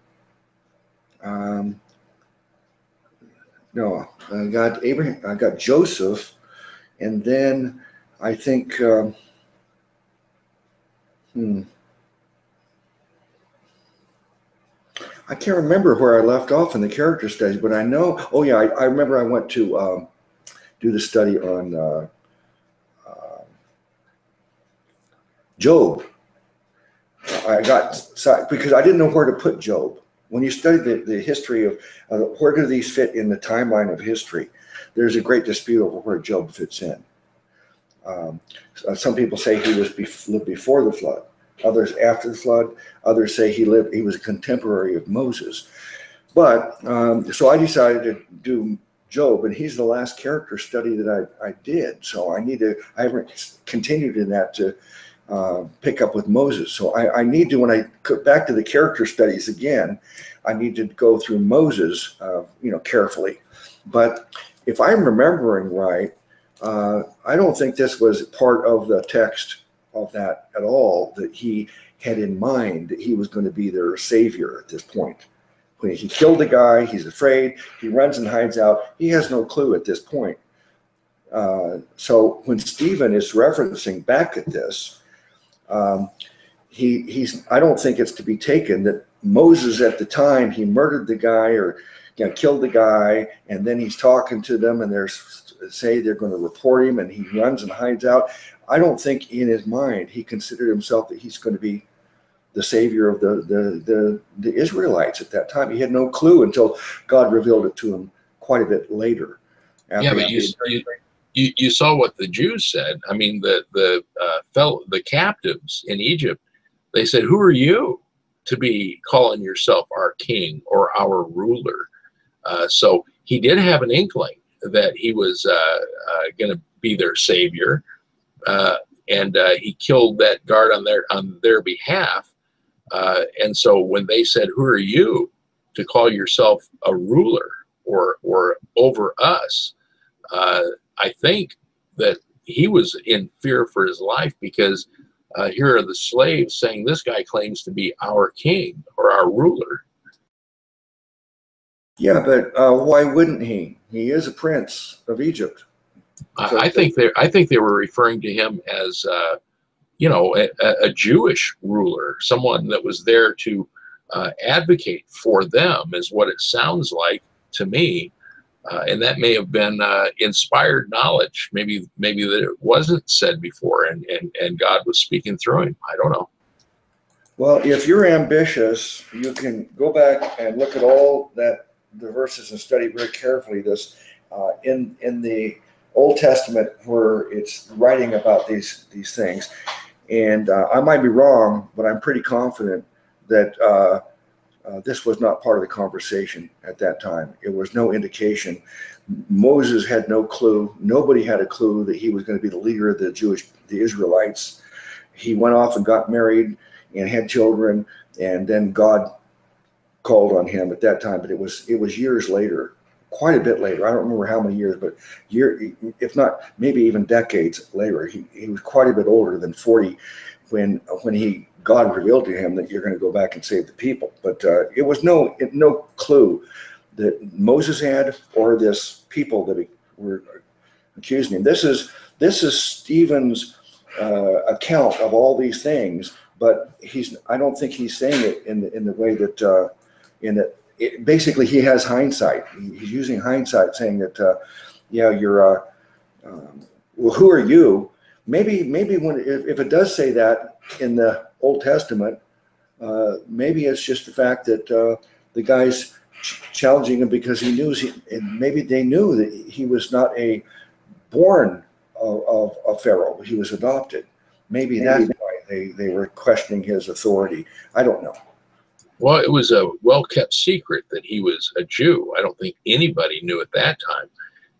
Um, no, I got Abraham, I got Joseph, and then I think, um, hmm, I can't remember where I left off in the character studies, but I know. Oh yeah, I, I remember I went to um, do the study on uh, uh, Job. I got because I didn't know where to put Job. When you study the, the history of uh, where do these fit in the timeline of history, there's a great dispute over where Job fits in. Um, some people say he was lived before the flood others after the flood. Others say he lived, he was a contemporary of Moses. But um, so I decided to do Job, and he's the last character study that I, I did. So I need to, I haven't continued in that to uh, pick up with Moses. So I, I need to, when I go back to the character studies again, I need to go through Moses, uh, you know, carefully. But if I'm remembering right, uh, I don't think this was part of the text of that at all that he had in mind that he was going to be their savior at this point. When he killed the guy, he's afraid, he runs and hides out. He has no clue at this point. Uh, so when Stephen is referencing back at this, um, he he's I don't think it's to be taken that Moses at the time he murdered the guy or you know, killed the guy, and then he's talking to them, and they're say they're going to report him, and he runs and hides out. I don't think in his mind he considered himself that he's going to be the savior of the, the, the, the Israelites at that time. He had no clue until God revealed it to him quite a bit later. Yeah, but you, you, you, you, saw what the Jews said. I mean, the the uh, fellow, the captives in Egypt, they said, "Who are you to be calling yourself our king or our ruler?" Uh, so he did have an inkling that he was uh, uh going to be their savior uh, and uh, he killed that guard on their on their behalf. Uh, and so when they said, "Who are you to call yourself a ruler or or over us?" Uh, I think that he was in fear for his life because uh, here are the slaves saying, "This guy claims to be our king or our ruler." Yeah, but uh, why wouldn't he? He is a prince of Egypt. I, I think they I think they were referring to him as uh, you know a, a, Jewish ruler, someone that was there to uh, advocate for them, is what it sounds like to me. Uh, and that may have been uh, inspired knowledge. Maybe maybe that it wasn't said before, and, and and God was speaking through him. I don't know. Well, if you're ambitious, you can go back and look at all that the verses and study very carefully. This uh, in in the Old Testament where it's writing about these these things. And uh, I might be wrong, but I'm pretty confident that uh, uh, this was not part of the conversation at that time. It was no indication. Moses had no clue. Nobody had a clue that he was going to be the leader of the Jewish, the Israelites. He went off and got married and had children, and then God called on him at that time. But it was it was years later quite a bit later. I don't remember how many years, but year, if not maybe even decades later. He, he was quite a bit older than 40 when when he God revealed to him that you're going to go back and save the people. But uh, it was no no clue that Moses had or this people that were accusing him. This is this is Stephen's uh, account of all these things, but he's I don't think he's saying it in the in the way that uh, in that it, basically he has hindsight. He's using hindsight, saying that, uh, yeah, you're, uh, um, well, who are you? Maybe, maybe when if, if, it does say that in the Old Testament, uh, maybe it's just the fact that uh, the guy's ch- challenging him because he knew, he, maybe they knew that he was not a born of, of, of Pharaoh. He was adopted. Maybe, maybe that's why they, they were questioning his authority. I don't know. Well, it was a well kept secret that he was a Jew. I don't think anybody knew at that time.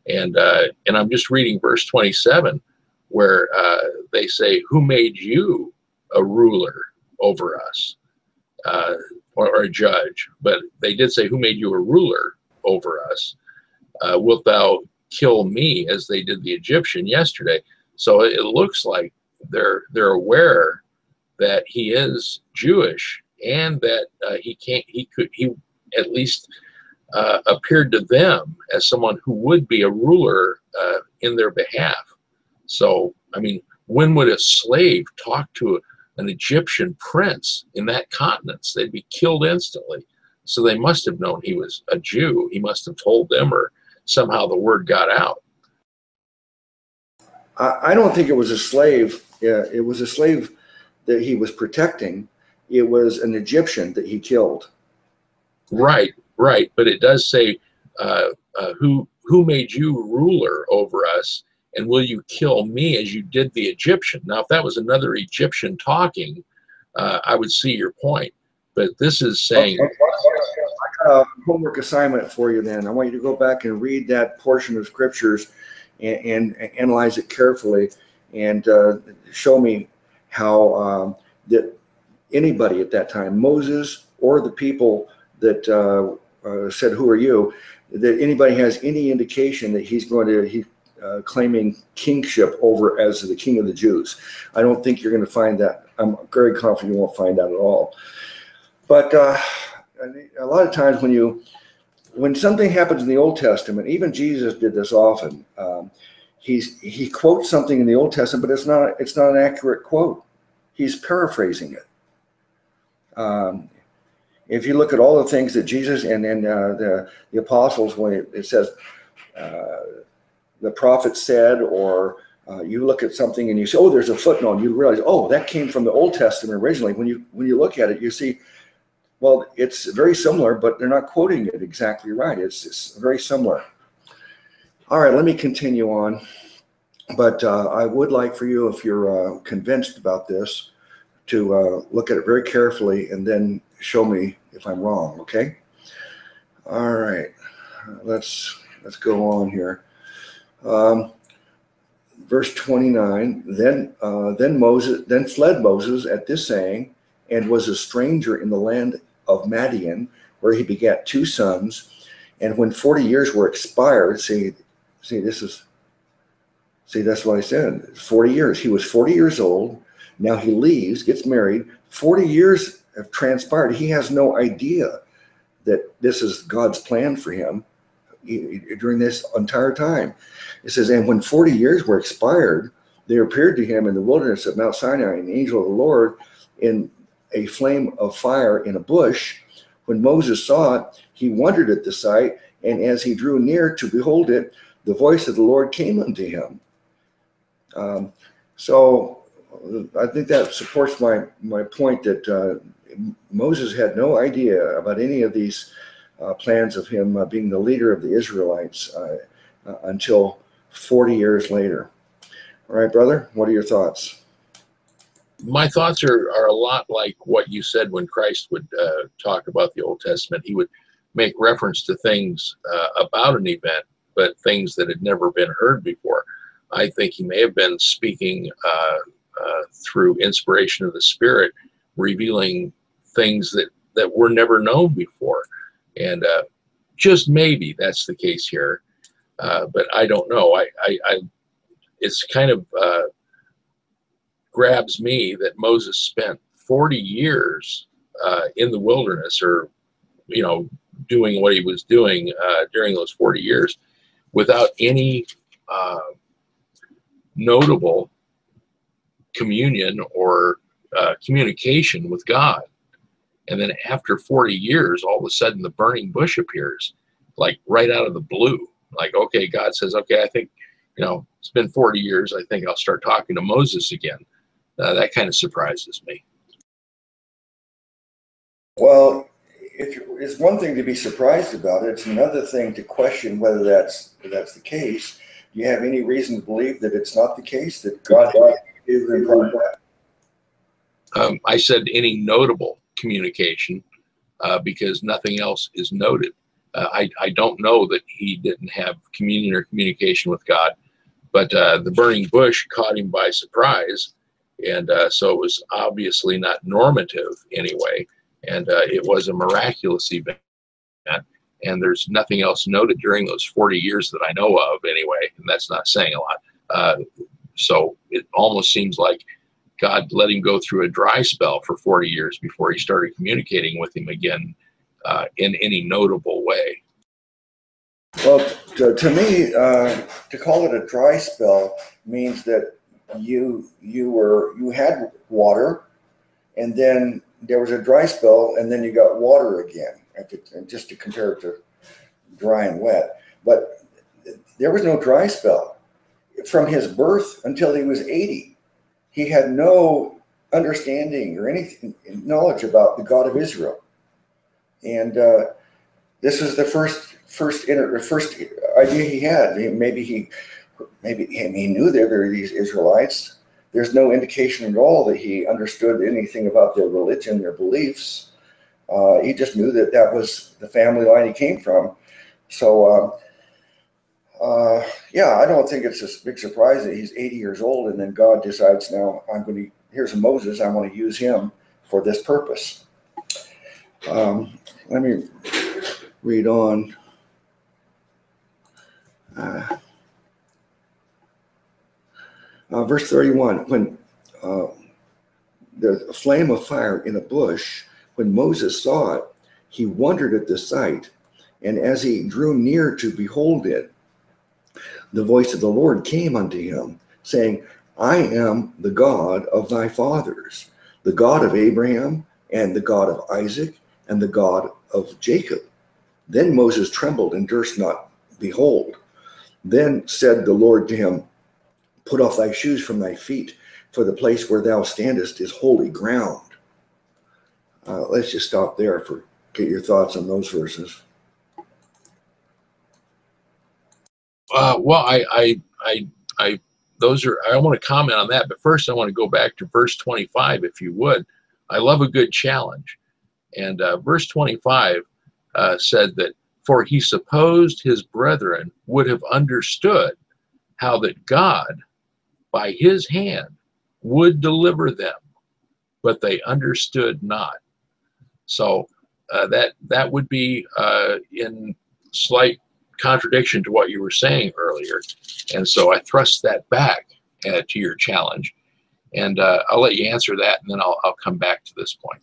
And uh, and I'm just reading verse 27, where uh, they say, "Who made you a ruler over us, uh, or, or, a judge?" But they did say, "Who made you a ruler over us? Uh, wilt thou kill me as they did the Egyptian yesterday?" So it looks like they're they're aware that he is Jewish and that uh, he can't he could he at least uh, appeared to them as someone who would be a ruler uh, in their behalf. So I mean, when would a slave talk to an Egyptian prince in that continent? They'd be killed instantly. So they must have known he was a Jew. He must have told them, or somehow the word got out. I, I don't think it was a slave. Yeah, it was a slave that he was protecting. It was an Egyptian that he killed. Right, right. But it does say, uh, uh, "Who who made you ruler over us?" And will you kill me as you did the Egyptian? Now, if that was another Egyptian talking, uh, I would see your point. But this is saying. Okay. I got a homework assignment for you then. I want you to go back and read that portion of scriptures and, and analyze it carefully and uh, show me how um, that anybody at that time, Moses or the people that uh, uh, said, "Who are you?" That anybody has any indication that he's going to he uh, claiming kingship over as the king of the Jews. I don't think you're going to find that. I'm very confident you won't find that at all. But uh, a lot of times when you when something happens in the Old Testament, even Jesus did this often. Um, he's he quotes something in the Old Testament, but it's not it's not an accurate quote. He's paraphrasing it. Um, if you look at all the things that Jesus and then uh, the the apostles, when it, it says uh, the prophet said, or uh, you look at something and you say, "Oh, there's a footnote," you realize, "Oh, that came from the Old Testament originally." When you when you look at it, you see well, it's very similar, but they're not quoting it exactly right. It's, it's very similar. All right, let me continue on. But uh, I would like for you, if you're uh, convinced about this, to uh, look at it very carefully and then show me if I'm wrong. Okay. All right. Let's let's go on here. Um, verse 29. Then uh, then Moses then fled Moses at this saying, and was a stranger in the land of Madian, where he begat two sons. And when 40 years were expired, see, see, this is, see, that's what I said 40 years. He was 40 years old. Now he leaves, gets married. 40 years have transpired. He has no idea that this is God's plan for him during this entire time. It says, And when 40 years were expired, there appeared to him in the wilderness of Mount Sinai an angel of the Lord in a flame of fire in a bush. When Moses saw it, he wondered at the sight, and as he drew near to behold it, the voice of the Lord came unto him. Um, so I think that supports my, my point that uh, Moses had no idea about any of these uh, plans of him uh, being the leader of the Israelites uh, uh, until 40 years later. All right, brother, what are your thoughts? my thoughts are, are a lot like what you said when Christ would uh, talk about the Old Testament. He would make reference to things about an event, but things that had never been heard before. I think he may have been speaking uh, uh through inspiration of the Spirit, revealing things that, that were never known before. And uh, just maybe that's the case here. Uh, but I don't know. I, I, I it's kind of grabs me that Moses spent 40 years uh, in the wilderness or, you know, doing what he was doing uh, during those 40 years without any uh, notable communion or uh, communication with God. And then after 40 years, all of a sudden the burning bush appears, like right out of the blue. Like, okay, God says, okay, I think, you know, it's been 40 years. I think I'll start talking to Moses again uh, that kind of surprises me. Well, if it's one thing to be surprised about it, it's another thing to question whether that's that's the case. Do you have any reason to believe that it's not the case that God um, I said any notable communication uh, because nothing else is noted. Uh, I, I don't know that he didn't have communion or communication with God, but uh, the burning bush caught him by surprise and uh, so it was obviously not normative anyway. And uh, it was a miraculous event. And there's nothing else noted during those 40 years that I know of anyway. And that's not saying a lot. So it almost seems like God let him go through a dry spell for 40 years before he started communicating with him again uh, in any notable way. Well, to, to me, uh, to call it a dry spell means that you you were you had water, and then there was a dry spell, and then you got water again, just to compare it to dry and wet. But there was no dry spell from his birth until he was 80. He had no understanding or anything knowledge about the God of Israel, and uh, this was the first first first idea he had. Maybe he maybe he knew there were these Israelites. There's no indication at all that he understood anything about their religion, their beliefs. Uh, he just knew that that was the family line he came from. So, um, uh, yeah, I don't think it's a big surprise that he's 80 years old and then God decides now I'm going to, here's Moses, I want to use him for this purpose. Um, let me read on. Uh, uh, verse 31 when uh, the flame of fire in a bush, when Moses saw it, he wondered at the sight. And as he drew near to behold it, the voice of the Lord came unto him, saying, I am the God of thy fathers, the God of Abraham, and the God of Isaac, and the God of Jacob. Then Moses trembled and durst not behold. Then said the Lord to him, Put off thy shoes from thy feet, for the place where thou standest is holy ground. Uh, let's just stop there for get your thoughts on those verses. Uh, well, I, I, I, I, those are. I want to comment on that, but first I want to go back to verse 25, if you would. I love a good challenge, and uh, verse 25 uh, said that for he supposed his brethren would have understood how that God by his hand would deliver them, but they understood not. So uh, that that would be uh, in slight contradiction to what you were saying earlier, and so I thrust that back uh, to your challenge, and uh, I'll let you answer that, and then I'll I'll come back to this point.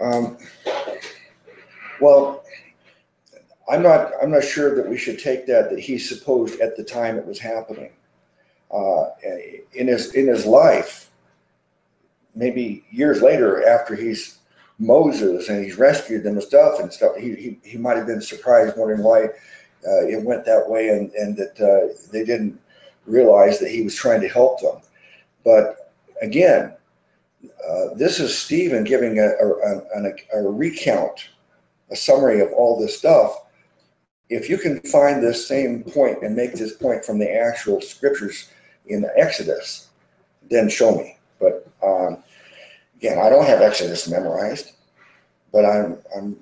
Um, well, I'm not I'm not sure that we should take that that he supposed at the time it was happening. Uh, in his in his life, maybe years later after he's Moses and he's rescued them and stuff and stuff, he he, he might have been surprised, wondering why uh, it went that way and and that uh, they didn't realize that he was trying to help them. But again, uh, this is Stephen giving a, a, a, a recount, a summary of all this stuff if you can find this same point and make this point from the actual scriptures in the Exodus, then show me. But um, again, I don't have Exodus memorized, but I'm I'm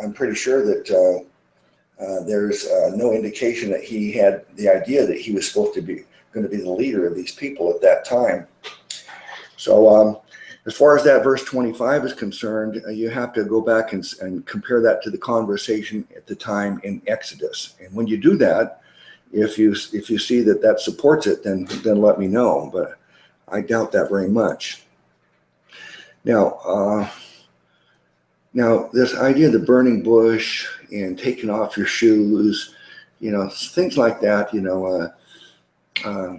I'm pretty sure that uh, uh, there's uh, no indication that he had the idea that he was supposed to be going to be the leader of these people at that time. So um, as far as that verse 25 is concerned, uh, you have to go back and, and compare that to the conversation at the time in Exodus. And when you do that, if you if you see that that supports it, then then let me know. But I doubt that very much. Now, uh, now this idea of the burning bush and taking off your shoes, you know, things like that. You know, uh, uh,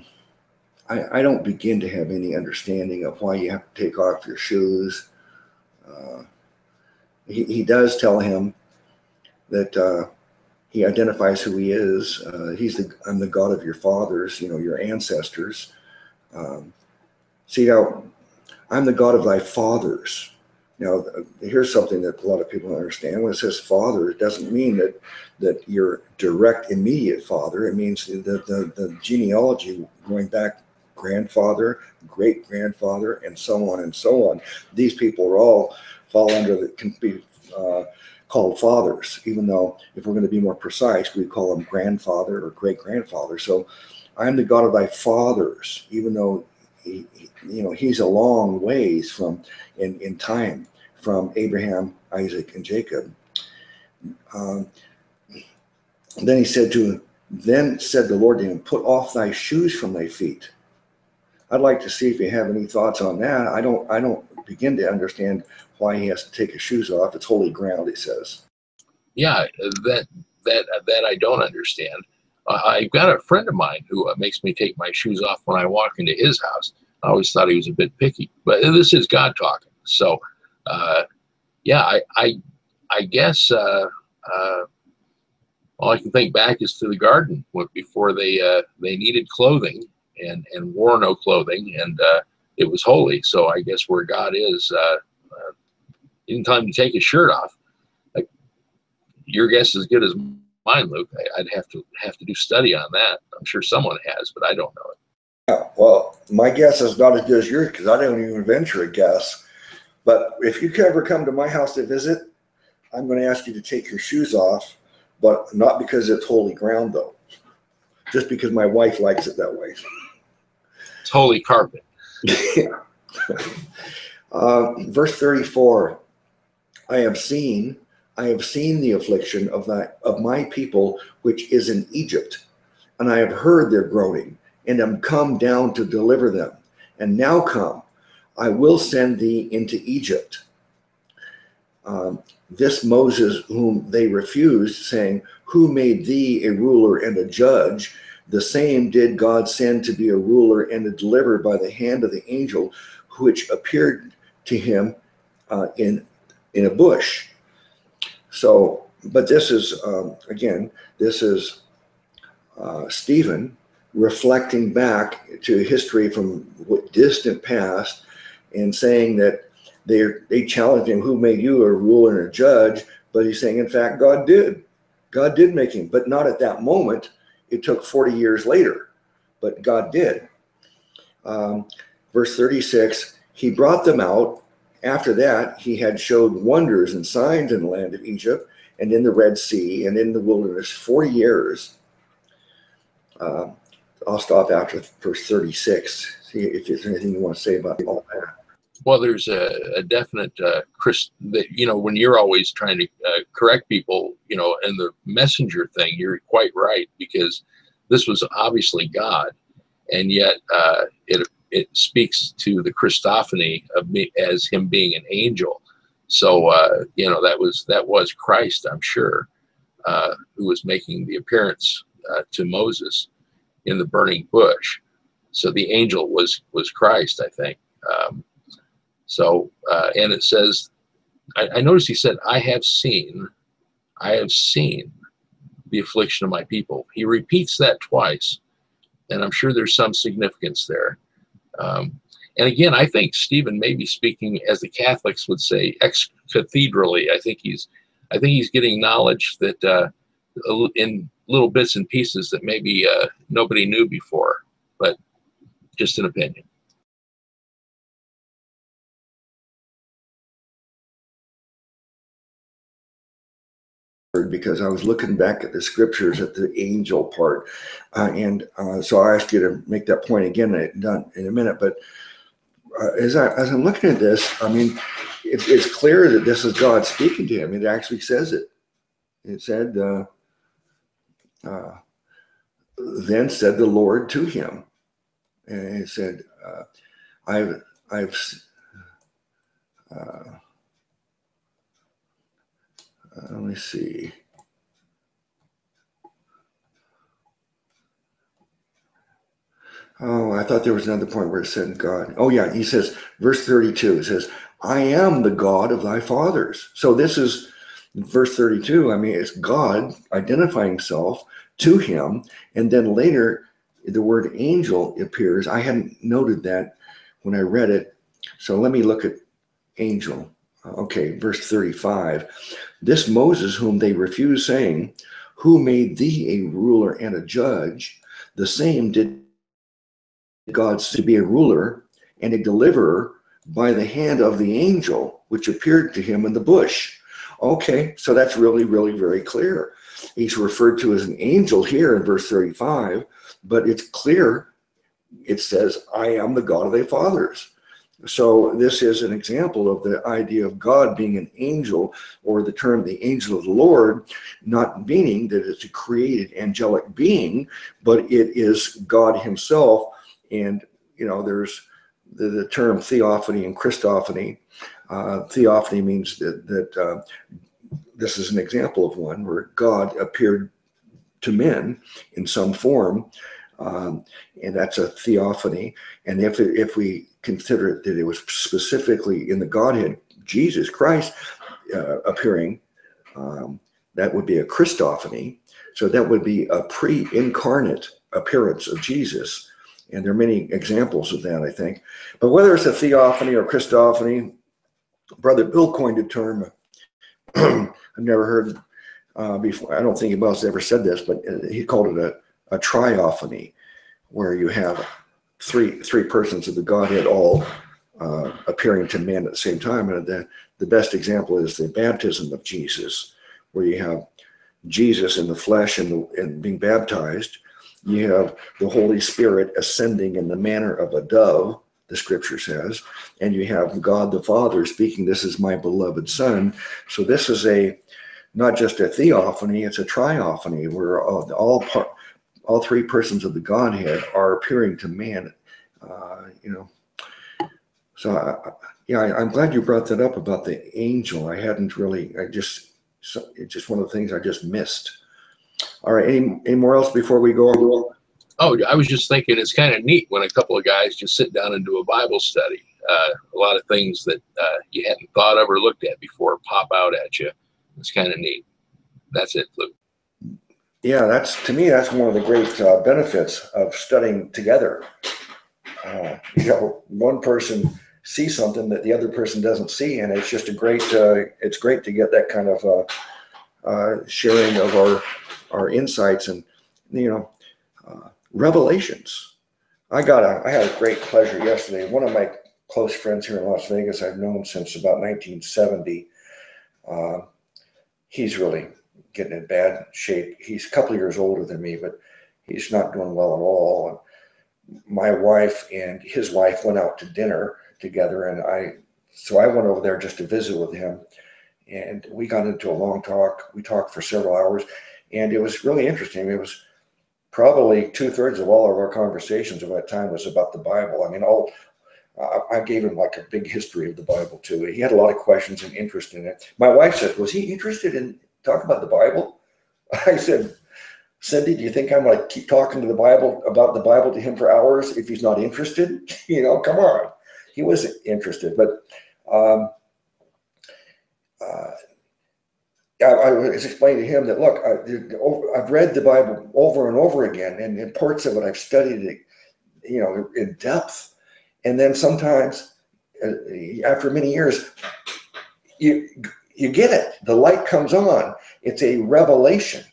I, I don't begin to have any understanding of why you have to take off your shoes. Uh, he, he does tell him that uh, he identifies who he is. Uh, he's the I'm the God of your fathers, you know, your ancestors. Um, see now, I'm the God of thy fathers. Now, here's something that a lot of people don't understand. When it says father, it doesn't mean that that your direct immediate father. It means the, the, the genealogy going back grandfather, great grandfather, and so on and so on. These people are all fall under the can be uh, called fathers, even though if we're going to be more precise, we call them grandfather or great grandfather. So I am the God of thy fathers, even though he, you know he's a long ways from in, in time from Abraham, Isaac, and Jacob. Um, then he said to him, then said the Lord to him, Put off thy shoes from thy feet, I'd like to see if you have any thoughts on that. I don't I don't begin to understand why he has to take his shoes off. It's holy ground, he says. Yeah, that that that I don't understand. Uh, I've got a friend of mine who uh, makes me take my shoes off when I walk into his house. I always thought he was a bit picky, but this is God talking. So uh, yeah, I, I, I guess uh, uh, all I can think back is to the garden before they uh, they needed clothing and and wore no clothing, and it was holy. So I guess where God is, uh, anytime you take his shirt off, like your guess is as good as mine, Luke. I, would have to have to do study on that. I'm sure someone has, but I don't know it. Yeah, well, my guess is not as good as yours because I don't even venture a guess. But if you ever come to my house to visit, I'm going to ask you to take your shoes off, but not because it's holy ground, though. Just because my wife likes it that way. It's holy carpet. yeah. uh, verse 34 I have seen, I have seen the affliction of that of my people which is in Egypt, and I have heard their groaning, and am come down to deliver them. And now come, I will send thee into Egypt. Um, this Moses, whom they refused, saying, Who made thee a ruler and a judge? The same did God send to be a ruler and a deliverer by the hand of the angel which appeared to him uh, in in a bush. So, but this is um, again, this is uh, Stephen reflecting back to history from distant past and saying that they they challenged him, "Who made you a ruler and a judge?" But he's saying, in fact, God did. God did make him, but not at that moment. It took 40 years later, but God did. Um, verse 36 He brought them out. After that, he had showed wonders and signs in the land of Egypt and in the Red Sea and in the wilderness 40 years. Uh, I'll stop after verse 36. See if there's anything you want to say about all that. Well, there's a, a definite uh, Chris that you know when you're always trying to uh, correct people, you know, and the messenger thing, you're quite right because this was obviously God, and yet uh, it it speaks to the Christophany of me as him being an angel. So uh, you know that was that was Christ, I'm sure, uh, who was making the appearance uh, to Moses in the burning bush. So the angel was was Christ, I think. Um, so uh, and it says, I, I noticed he said, "I have seen, I have seen the affliction of my people." He repeats that twice, and I'm sure there's some significance there. Um, and again, I think Stephen may be speaking, as the Catholics would say, ex cathedrali. I think he's, I think he's getting knowledge that uh, in little bits and pieces that maybe uh, nobody knew before, but just an opinion. Because I was looking back at the scriptures at the angel part, uh, and uh, so I asked you to make that point again in a minute. But uh, as I as I'm looking at this, I mean, it, it's clear that this is God speaking to him. It actually says it. It said, uh, uh, "Then said the Lord to him," and he said, uh, "I've I've." Uh, let me see. Oh, I thought there was another point where it said God. Oh, yeah. He says, verse 32, it says, I am the God of thy fathers. So this is verse 32. I mean, it's God identifying himself to him. And then later, the word angel appears. I hadn't noted that when I read it. So let me look at angel. Okay, verse 35. This Moses, whom they refused, saying, Who made thee a ruler and a judge? The same did God to be a ruler and a deliverer by the hand of the angel which appeared to him in the bush. Okay, so that's really, really very clear. He's referred to as an angel here in verse 35, but it's clear it says, I am the God of thy fathers. So this is an example of the idea of God being an angel, or the term the angel of the Lord, not meaning that it's a created angelic being, but it is God himself. And, you know, there's the, the term theophany and Christophany. Uh, theophany means that, that uh, this is an example of one where God appeared to men in some form. Um, and that's a theophany. And if, if we consider that it was specifically in the Godhead Jesus Christ uh, appearing, um, that would be a Christophany. So that would be a pre incarnate appearance of Jesus. And there are many examples of that, I think. But whether it's a theophany or Christophany, Brother Bill coined a term I've never heard uh, before. I don't think anybody else ever said this, but uh, he called it a, a triophany, where you have three three persons of the Godhead all uh, appearing to man at the same time. And the, the best example is the baptism of Jesus, where you have Jesus in the flesh and, the, and being baptized. You have the Holy Spirit ascending in the manner of a dove, the scripture says, and you have God the Father speaking, This is my beloved Son. So this is a not just a theophany, it's a triophany where all, all part, all three persons of the Godhead are appearing to man. Uh, you know, so I, yeah, I, am glad you brought that up about the angel. I hadn't really. I just so it's just one of the things I just missed. All right, any any more else before we go? Oh, I was just thinking it's kind of neat when a couple of guys just sit down and do a Bible study. Uh, a lot of things that uh, you hadn't thought of or looked at before pop out at you. It's kind of neat. That's it, Luke. Yeah, that's to me. That's one of the great uh, benefits of studying together. Uh, you know, one person sees something that the other person doesn't see, and it's just a great. Uh, it's great to get that kind of uh, uh, sharing of our our insights and you know uh, revelations. I got a. I had a great pleasure yesterday. One of my close friends here in Las Vegas, I've known since about 1970. he's really getting in bad shape. He's a couple of years older than me, but he's not doing well at all. And my wife and his wife went out to dinner together, and I so I went over there just to visit with him, and we got into a long talk. We talked for several hours, and it was really interesting. It was probably two thirds of all of our conversations at that time was about the Bible. I mean, all I gave him like a big history of the Bible too. He had a lot of questions and interest in it. My wife said, "Was he interested in talk about the Bible? I said, Cindy, do you think I'm going to keep talking to the Bible about the Bible to him for hours if he's not interested? you know, come on. He was interested, but um, uh, I, I, was explaining to him that look, I, have read the Bible over and over again, and in parts of it I've studied it, you know, in depth, and then sometimes uh, after many years, you you get it. The light comes on. It's a revelation.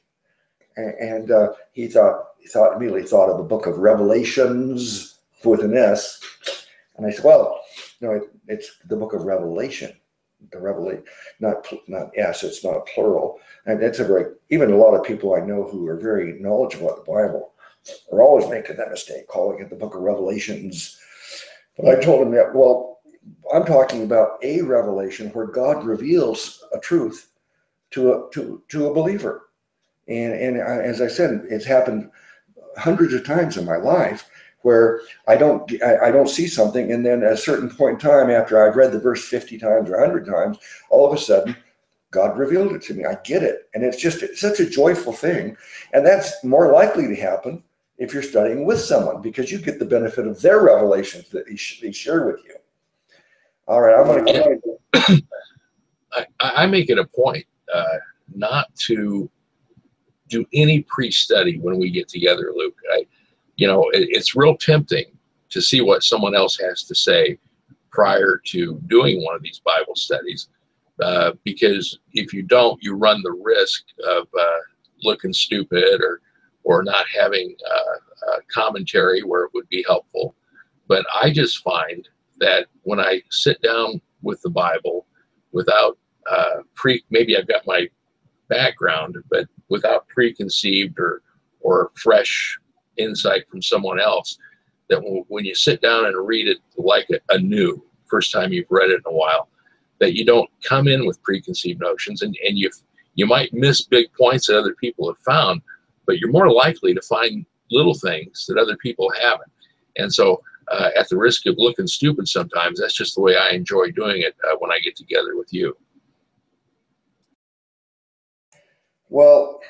And uh, he thought he thought immediately thought of the book of Revelations with an S. And I said, well, no, it, it's the book of Revelation. The revelation, not not S. It's not a plural. And it's a very even a lot of people I know who are very knowledgeable about the Bible are always making that mistake, calling it the book of Revelations. But I told him that well, I'm talking about a revelation where God reveals a truth to a to to a believer, and and I, as I said, it's happened hundreds of times in my life where I don't I, I, don't see something, and then at a certain point in time, after I've read the verse fifty times or hundred times, all of a sudden. God revealed it to me. I get it. And it's just it's such a joyful thing. And that's more likely to happen if you're studying with someone because you get the benefit of their revelations that he, he shared with you. All right, I'm going to. I, I make it a point uh, not to do any pre-study when we get together, Luke. I, you know, it, it's real tempting to see what someone else has to say prior to doing one of these Bible studies, uh, because if you don't, you run the risk of uh, looking stupid or or not having uh, commentary where it would be helpful. But I just find that when I sit down with the Bible without uh, pre, maybe I've got my background, but without preconceived or or fresh insight from someone else, that when you sit down and read it like a, new first time you've read it in a while, that you don't come in with preconceived notions and, and you you might miss big points that other people have found, but you're more likely to find little things that other people haven't. And so uh, at the risk of looking stupid sometimes, that's just the way I enjoy doing it uh, when I get together with you. Well,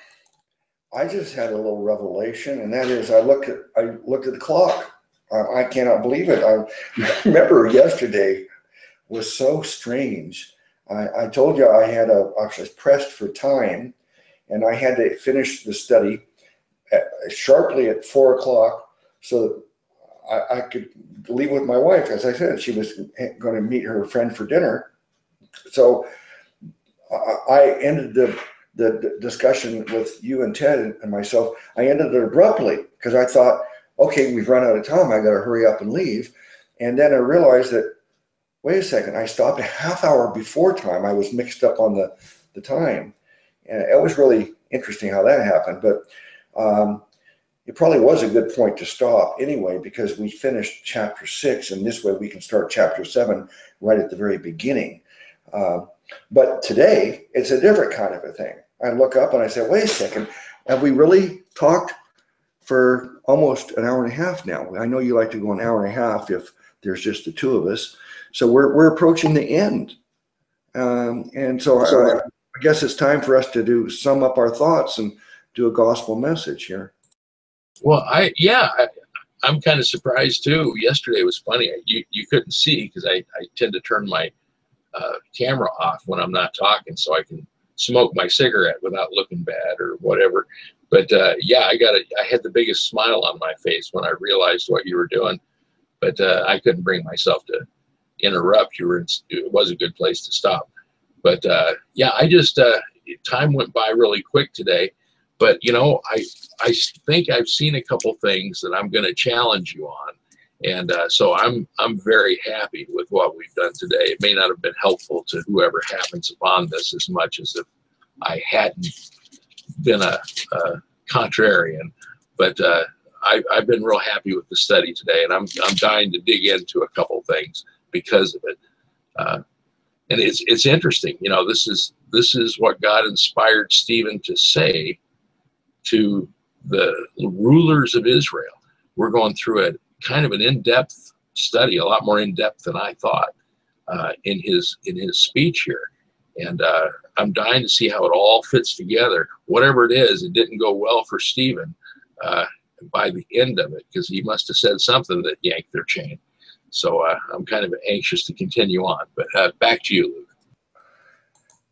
I just had a little revelation, and that is I looked at I looked at the clock. I, I cannot believe it. I remember yesterday was so strange. I, I told you I had a, I was pressed for time and I had to finish the study at, sharply at four o'clock so I, I, could leave with my wife. As I said, she was going to meet her friend for dinner. So I ended the, the discussion with you and Ted and myself. I ended it abruptly because I thought, okay, we've run out of time. I got to hurry up and leave. And then I realized that, wait a second, I stopped a half hour before time. I was mixed up on the, the time. And it was really interesting how that happened. But um, it probably was a good point to stop anyway, because we finished chapter six, and this way we can start chapter seven right at the very beginning. Uh, but today, it's a different kind of a thing. I look up and I say, wait a second, have we really talked for almost an hour and a half now? I know you like to go an hour and a half if there's just the two of us. So we're, we're approaching the end. Um, and so, I, I guess it's time for us to do sum up our thoughts and do a gospel message here. Well, I yeah, I, am kind of surprised too. Yesterday was funny. You you couldn't see because I, I tend to turn my uh, camera off when I'm not talking, so I can smoke my cigarette without looking bad or whatever. But uh, yeah, I got it. I had the biggest smile on my face when I realized what you were doing, but uh, I couldn't bring myself to interrupt. You were in, it was a good place to stop. But uh, yeah, I just uh, time went by really quick today. But you know, I I think I've seen a couple things that I'm going to challenge you on and uh, so I'm I'm very happy with what we've done today. It may not have been helpful to whoever happens upon this as much as if I hadn't been a, a contrarian, but uh, I, have been real happy with the study today, and I'm I'm dying to dig into a couple things because of it. Uh, and it's it's interesting, you know. This is this is what God inspired Stephen to say to the rulers of Israel. We're going through it kind of an in-depth study, a lot more in-depth than I thought uh, in his in his speech here. And uh, I'm dying to see how it all fits together. Whatever it is, it didn't go well for Stephen uh, by the end of it because he must have said something that yanked their chain. So uh, I'm kind of anxious to continue on. But uh, back to you, Luke.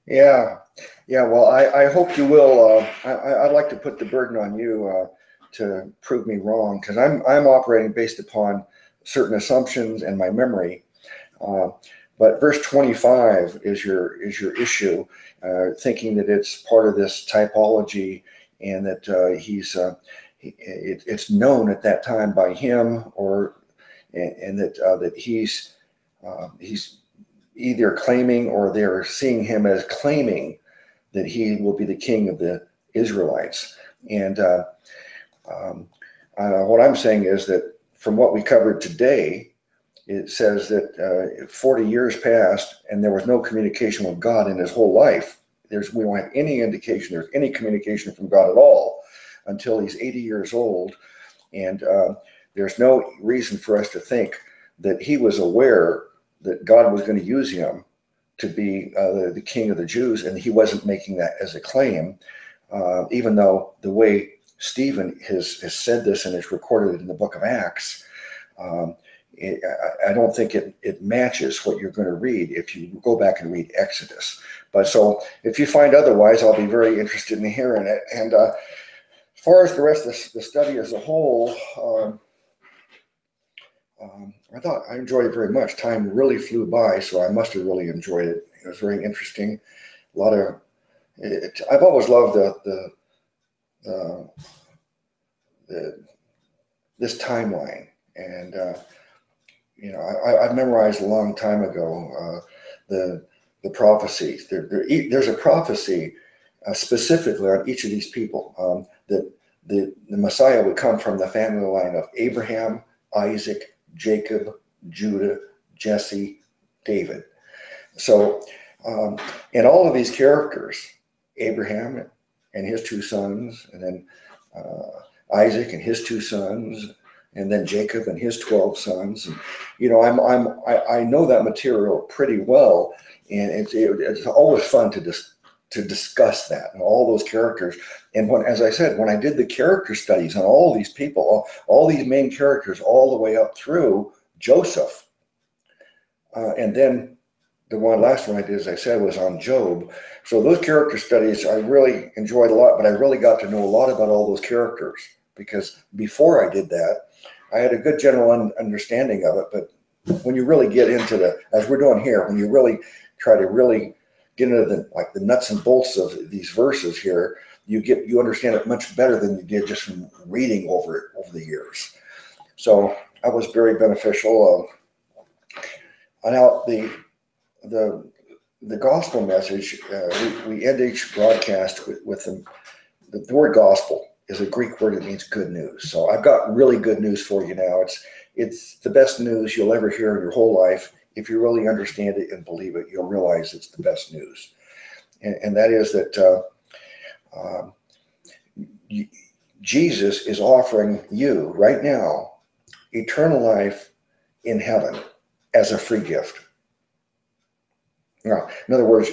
Yeah, yeah. Well, I, I hope you will. Uh, I, I'd like to put the burden on you uh, to prove me wrong because I'm I'm operating based upon certain assumptions and my memory. Uh, but verse 25 is your is your issue, uh, thinking that it's part of this typology and that uh, he's uh, it, it's known at that time by him or and, and that uh, that he's he's either claiming or they're seeing him as claiming that he will be the king of the Israelites and um, uh, what I'm saying is that from what we covered today, it says that uh, 40 years passed and there was no communication with God in his whole life. There's, we don't have any indication there's any communication from God at all until he's 80 years old. And uh, there's no reason for us to think that he was aware that God was going to use him to be uh, the, the, king of the Jews, and he wasn't making that as a claim, uh, even though the way Stephen has, has said this and it's recorded in the book of Acts. Um, it, I, I don't think it, it matches what you're going to read if you go back and read Exodus. But so if you find otherwise, I'll be very interested in hearing it. And uh, as far as the rest of the study as a whole, um, um, I thought I enjoyed it very much. Time really flew by, so I must have really enjoyed it. It was very interesting. A lot of, it, I've always loved the, the uh, the, this timeline. And, uh, you know, I, I memorized a long time ago uh, the, the prophecies. There, there, there's a prophecy uh, specifically on each of these people um, that the, the Messiah would come from the family line of Abraham, Isaac, Jacob, Judah, Jesse, David. So, um, and all of these characters, Abraham and his two sons, and then uh, Isaac and his two sons, and then Jacob and his 12 sons. And, you know, I'm, I'm, I, I know that material pretty well. And it's, it, it's always fun to dis, to discuss that and all those characters. And when, as I said, when I did the character studies on all these people, all, all these main characters, all the way up through Joseph, uh, and then the one last one I did, as I said, was on Job. So those character studies I really enjoyed a lot, but I really got to know a lot about all those characters because before I did that, I had a good general un- understanding of it. But when you really get into the, as we're doing here, when you really try to really get into the like the nuts and bolts of these verses here, you get you understand it much better than you did just from reading over it over the years. So that was very beneficial. Uh, now the the the gospel message, uh, we, we end each broadcast with, with the, the word gospel is a Greek word that means good news. So I've got really good news for you now. It's it's the best news you'll ever hear in your whole life. If you really understand it and believe it, you'll realize it's the best news. And, and that is that uh, you, Jesus is offering you right now eternal life in heaven as a free gift. Now, in other words,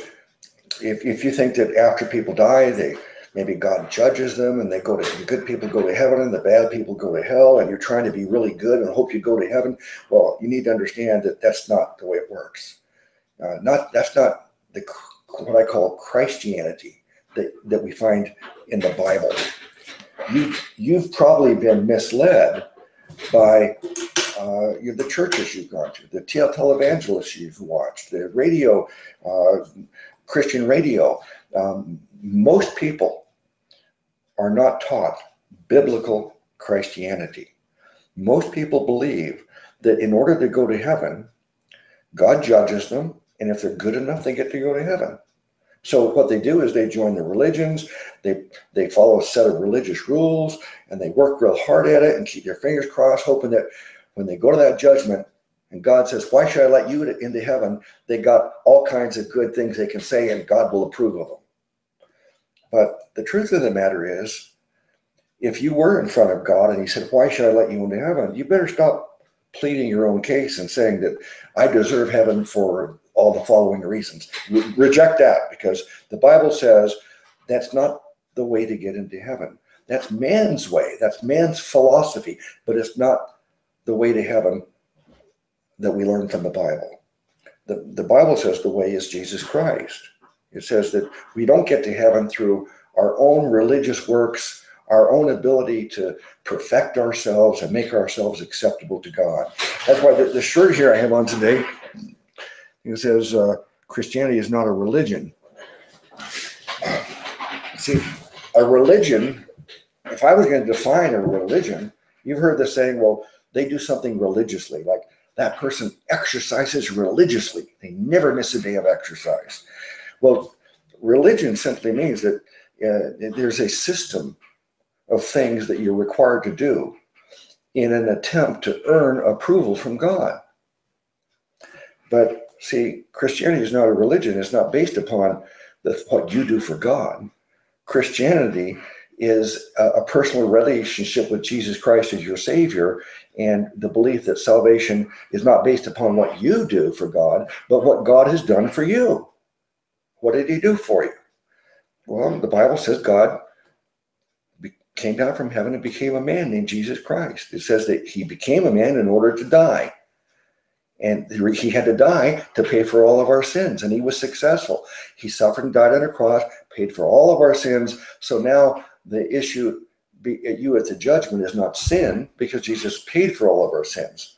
if, if you think that after people die, they maybe God judges them and they go to the good people go to heaven and the bad people go to hell, and you're trying to be really good and hope you go to heaven, well, you need to understand that that's not the way it works. Uh, not that's not the what I call Christianity that, that we find in the Bible. You you've probably been misled by uh, the churches you've gone to, the televangelists you've watched, the radio, uh, Christian radio. Um, most people are not taught biblical Christianity. Most people believe that in order to go to heaven, God judges them, and if they're good enough, they get to go to heaven. So what they do is they join the religions, they they follow a set of religious rules, and they work real hard at it and keep their fingers crossed, hoping that when they go to that judgment and God says, Why should I let you into heaven? They got all kinds of good things they can say, and God will approve of them. But the truth of the matter is, if you were in front of God and He said, Why should I let you into heaven? You better stop pleading your own case and saying that I deserve heaven for all the following reasons. Re- reject that because the Bible says that's not the way to get into heaven. That's man's way, that's man's philosophy, but it's not the way to heaven that we learn from the Bible. The, the Bible says the way is Jesus Christ. It says that we don't get to heaven through our own religious works, our own ability to perfect ourselves and make ourselves acceptable to God. That's why the, the shirt here I have on today, it says uh, Christianity is not a religion. See, a religion, if I was going to define a religion, you've heard the saying, well, they do something religiously, like that person exercises religiously. They never miss a day of exercise. Well, religion simply means that uh, there's a system of things that you're required to do in an attempt to earn approval from God. But see, Christianity is not a religion, it's not based upon the, what you do for God. Christianity is a, a, personal relationship with Jesus Christ as your Savior, and the belief that salvation is not based upon what you do for God, but what God has done for you. What did He do for you? Well, the Bible says God came down from heaven and became a man named Jesus Christ. It says that He became a man in order to die. And he had to die to pay for all of our sins, and he was successful. He suffered and died on a cross, paid for all of our sins. So now the issue be, you at the judgment is not sin because Jesus paid for all of our sins.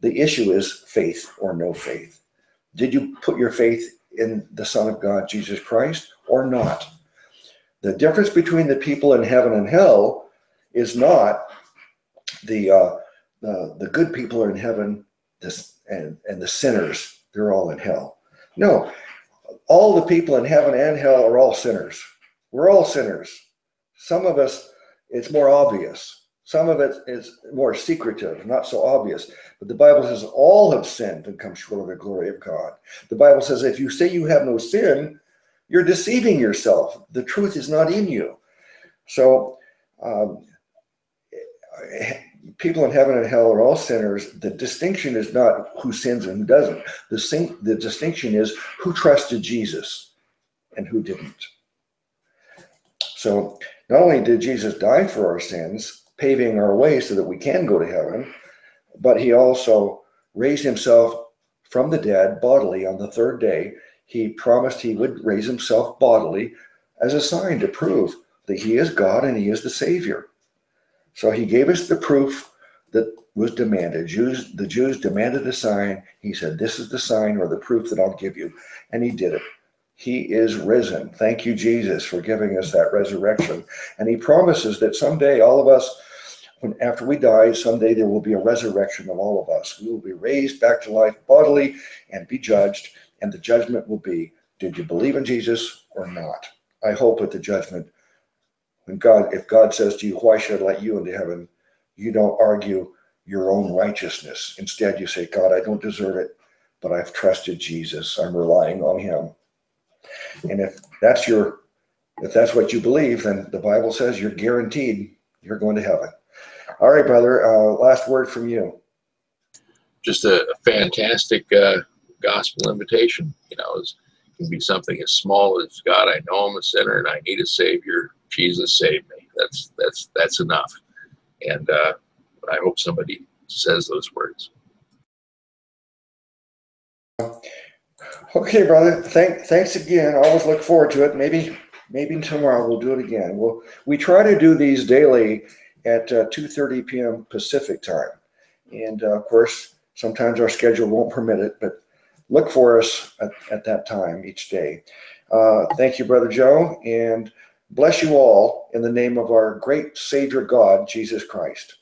The issue is faith or no faith. Did you put your faith in the Son of God, Jesus Christ, or not? The difference between the people in heaven and hell is not the uh, the, the good people are in heaven this, and, and the sinners, they're all in hell. No, all the people in heaven and hell are all sinners. We're all sinners. Some of us, it's more obvious. Some of it is more secretive, not so obvious. But the Bible says all have sinned and come short of the glory of God. The Bible says if you say you have no sin, you're deceiving yourself. The truth is not in you. So, um, people in heaven and hell are all sinners. The distinction is not who sins and who doesn't. The, sing- the distinction is who trusted Jesus and who didn't. So, not only did Jesus die for our sins, paving our way so that we can go to heaven, but he also raised himself from the dead bodily on the third day. He promised he would raise himself bodily as a sign to prove that he is God and he is the Savior. So he gave us the proof that was demanded. Jews, the Jews demanded a sign. He said, This is the sign or the proof that I'll give you. And he did it. He is risen. Thank you, Jesus, for giving us that resurrection. And he promises that someday all of us, when after we die, someday there will be a resurrection of all of us. We will be raised back to life bodily and be judged. And the judgment will be, did you believe in Jesus or not? I hope at the judgment, when God, if God says to you, why should I let you into heaven? You don't argue your own righteousness. Instead, you say, God, I don't deserve it, but I've trusted Jesus. I'm relying on him. And if that's your, if that's what you believe, then the Bible says you're guaranteed you're going to heaven. All right, brother. Uh, last word from you. Just a, fantastic uh, gospel invitation. You know, it can be something as small as God. I know I'm a sinner and I need a Savior. Jesus save me. That's that's that's enough. And uh, I hope somebody says those words. Okay, brother. Thank, thanks again. I always look forward to it. Maybe, maybe tomorrow we'll do it again. We'll, we try to do these daily at uh, 2.30 p.m. Pacific time. And uh, of course, sometimes our schedule won't permit it, but look for us at, at that time each day. Uh, thank you, Brother Joe, and bless you all in the name of our great Savior God, Jesus Christ.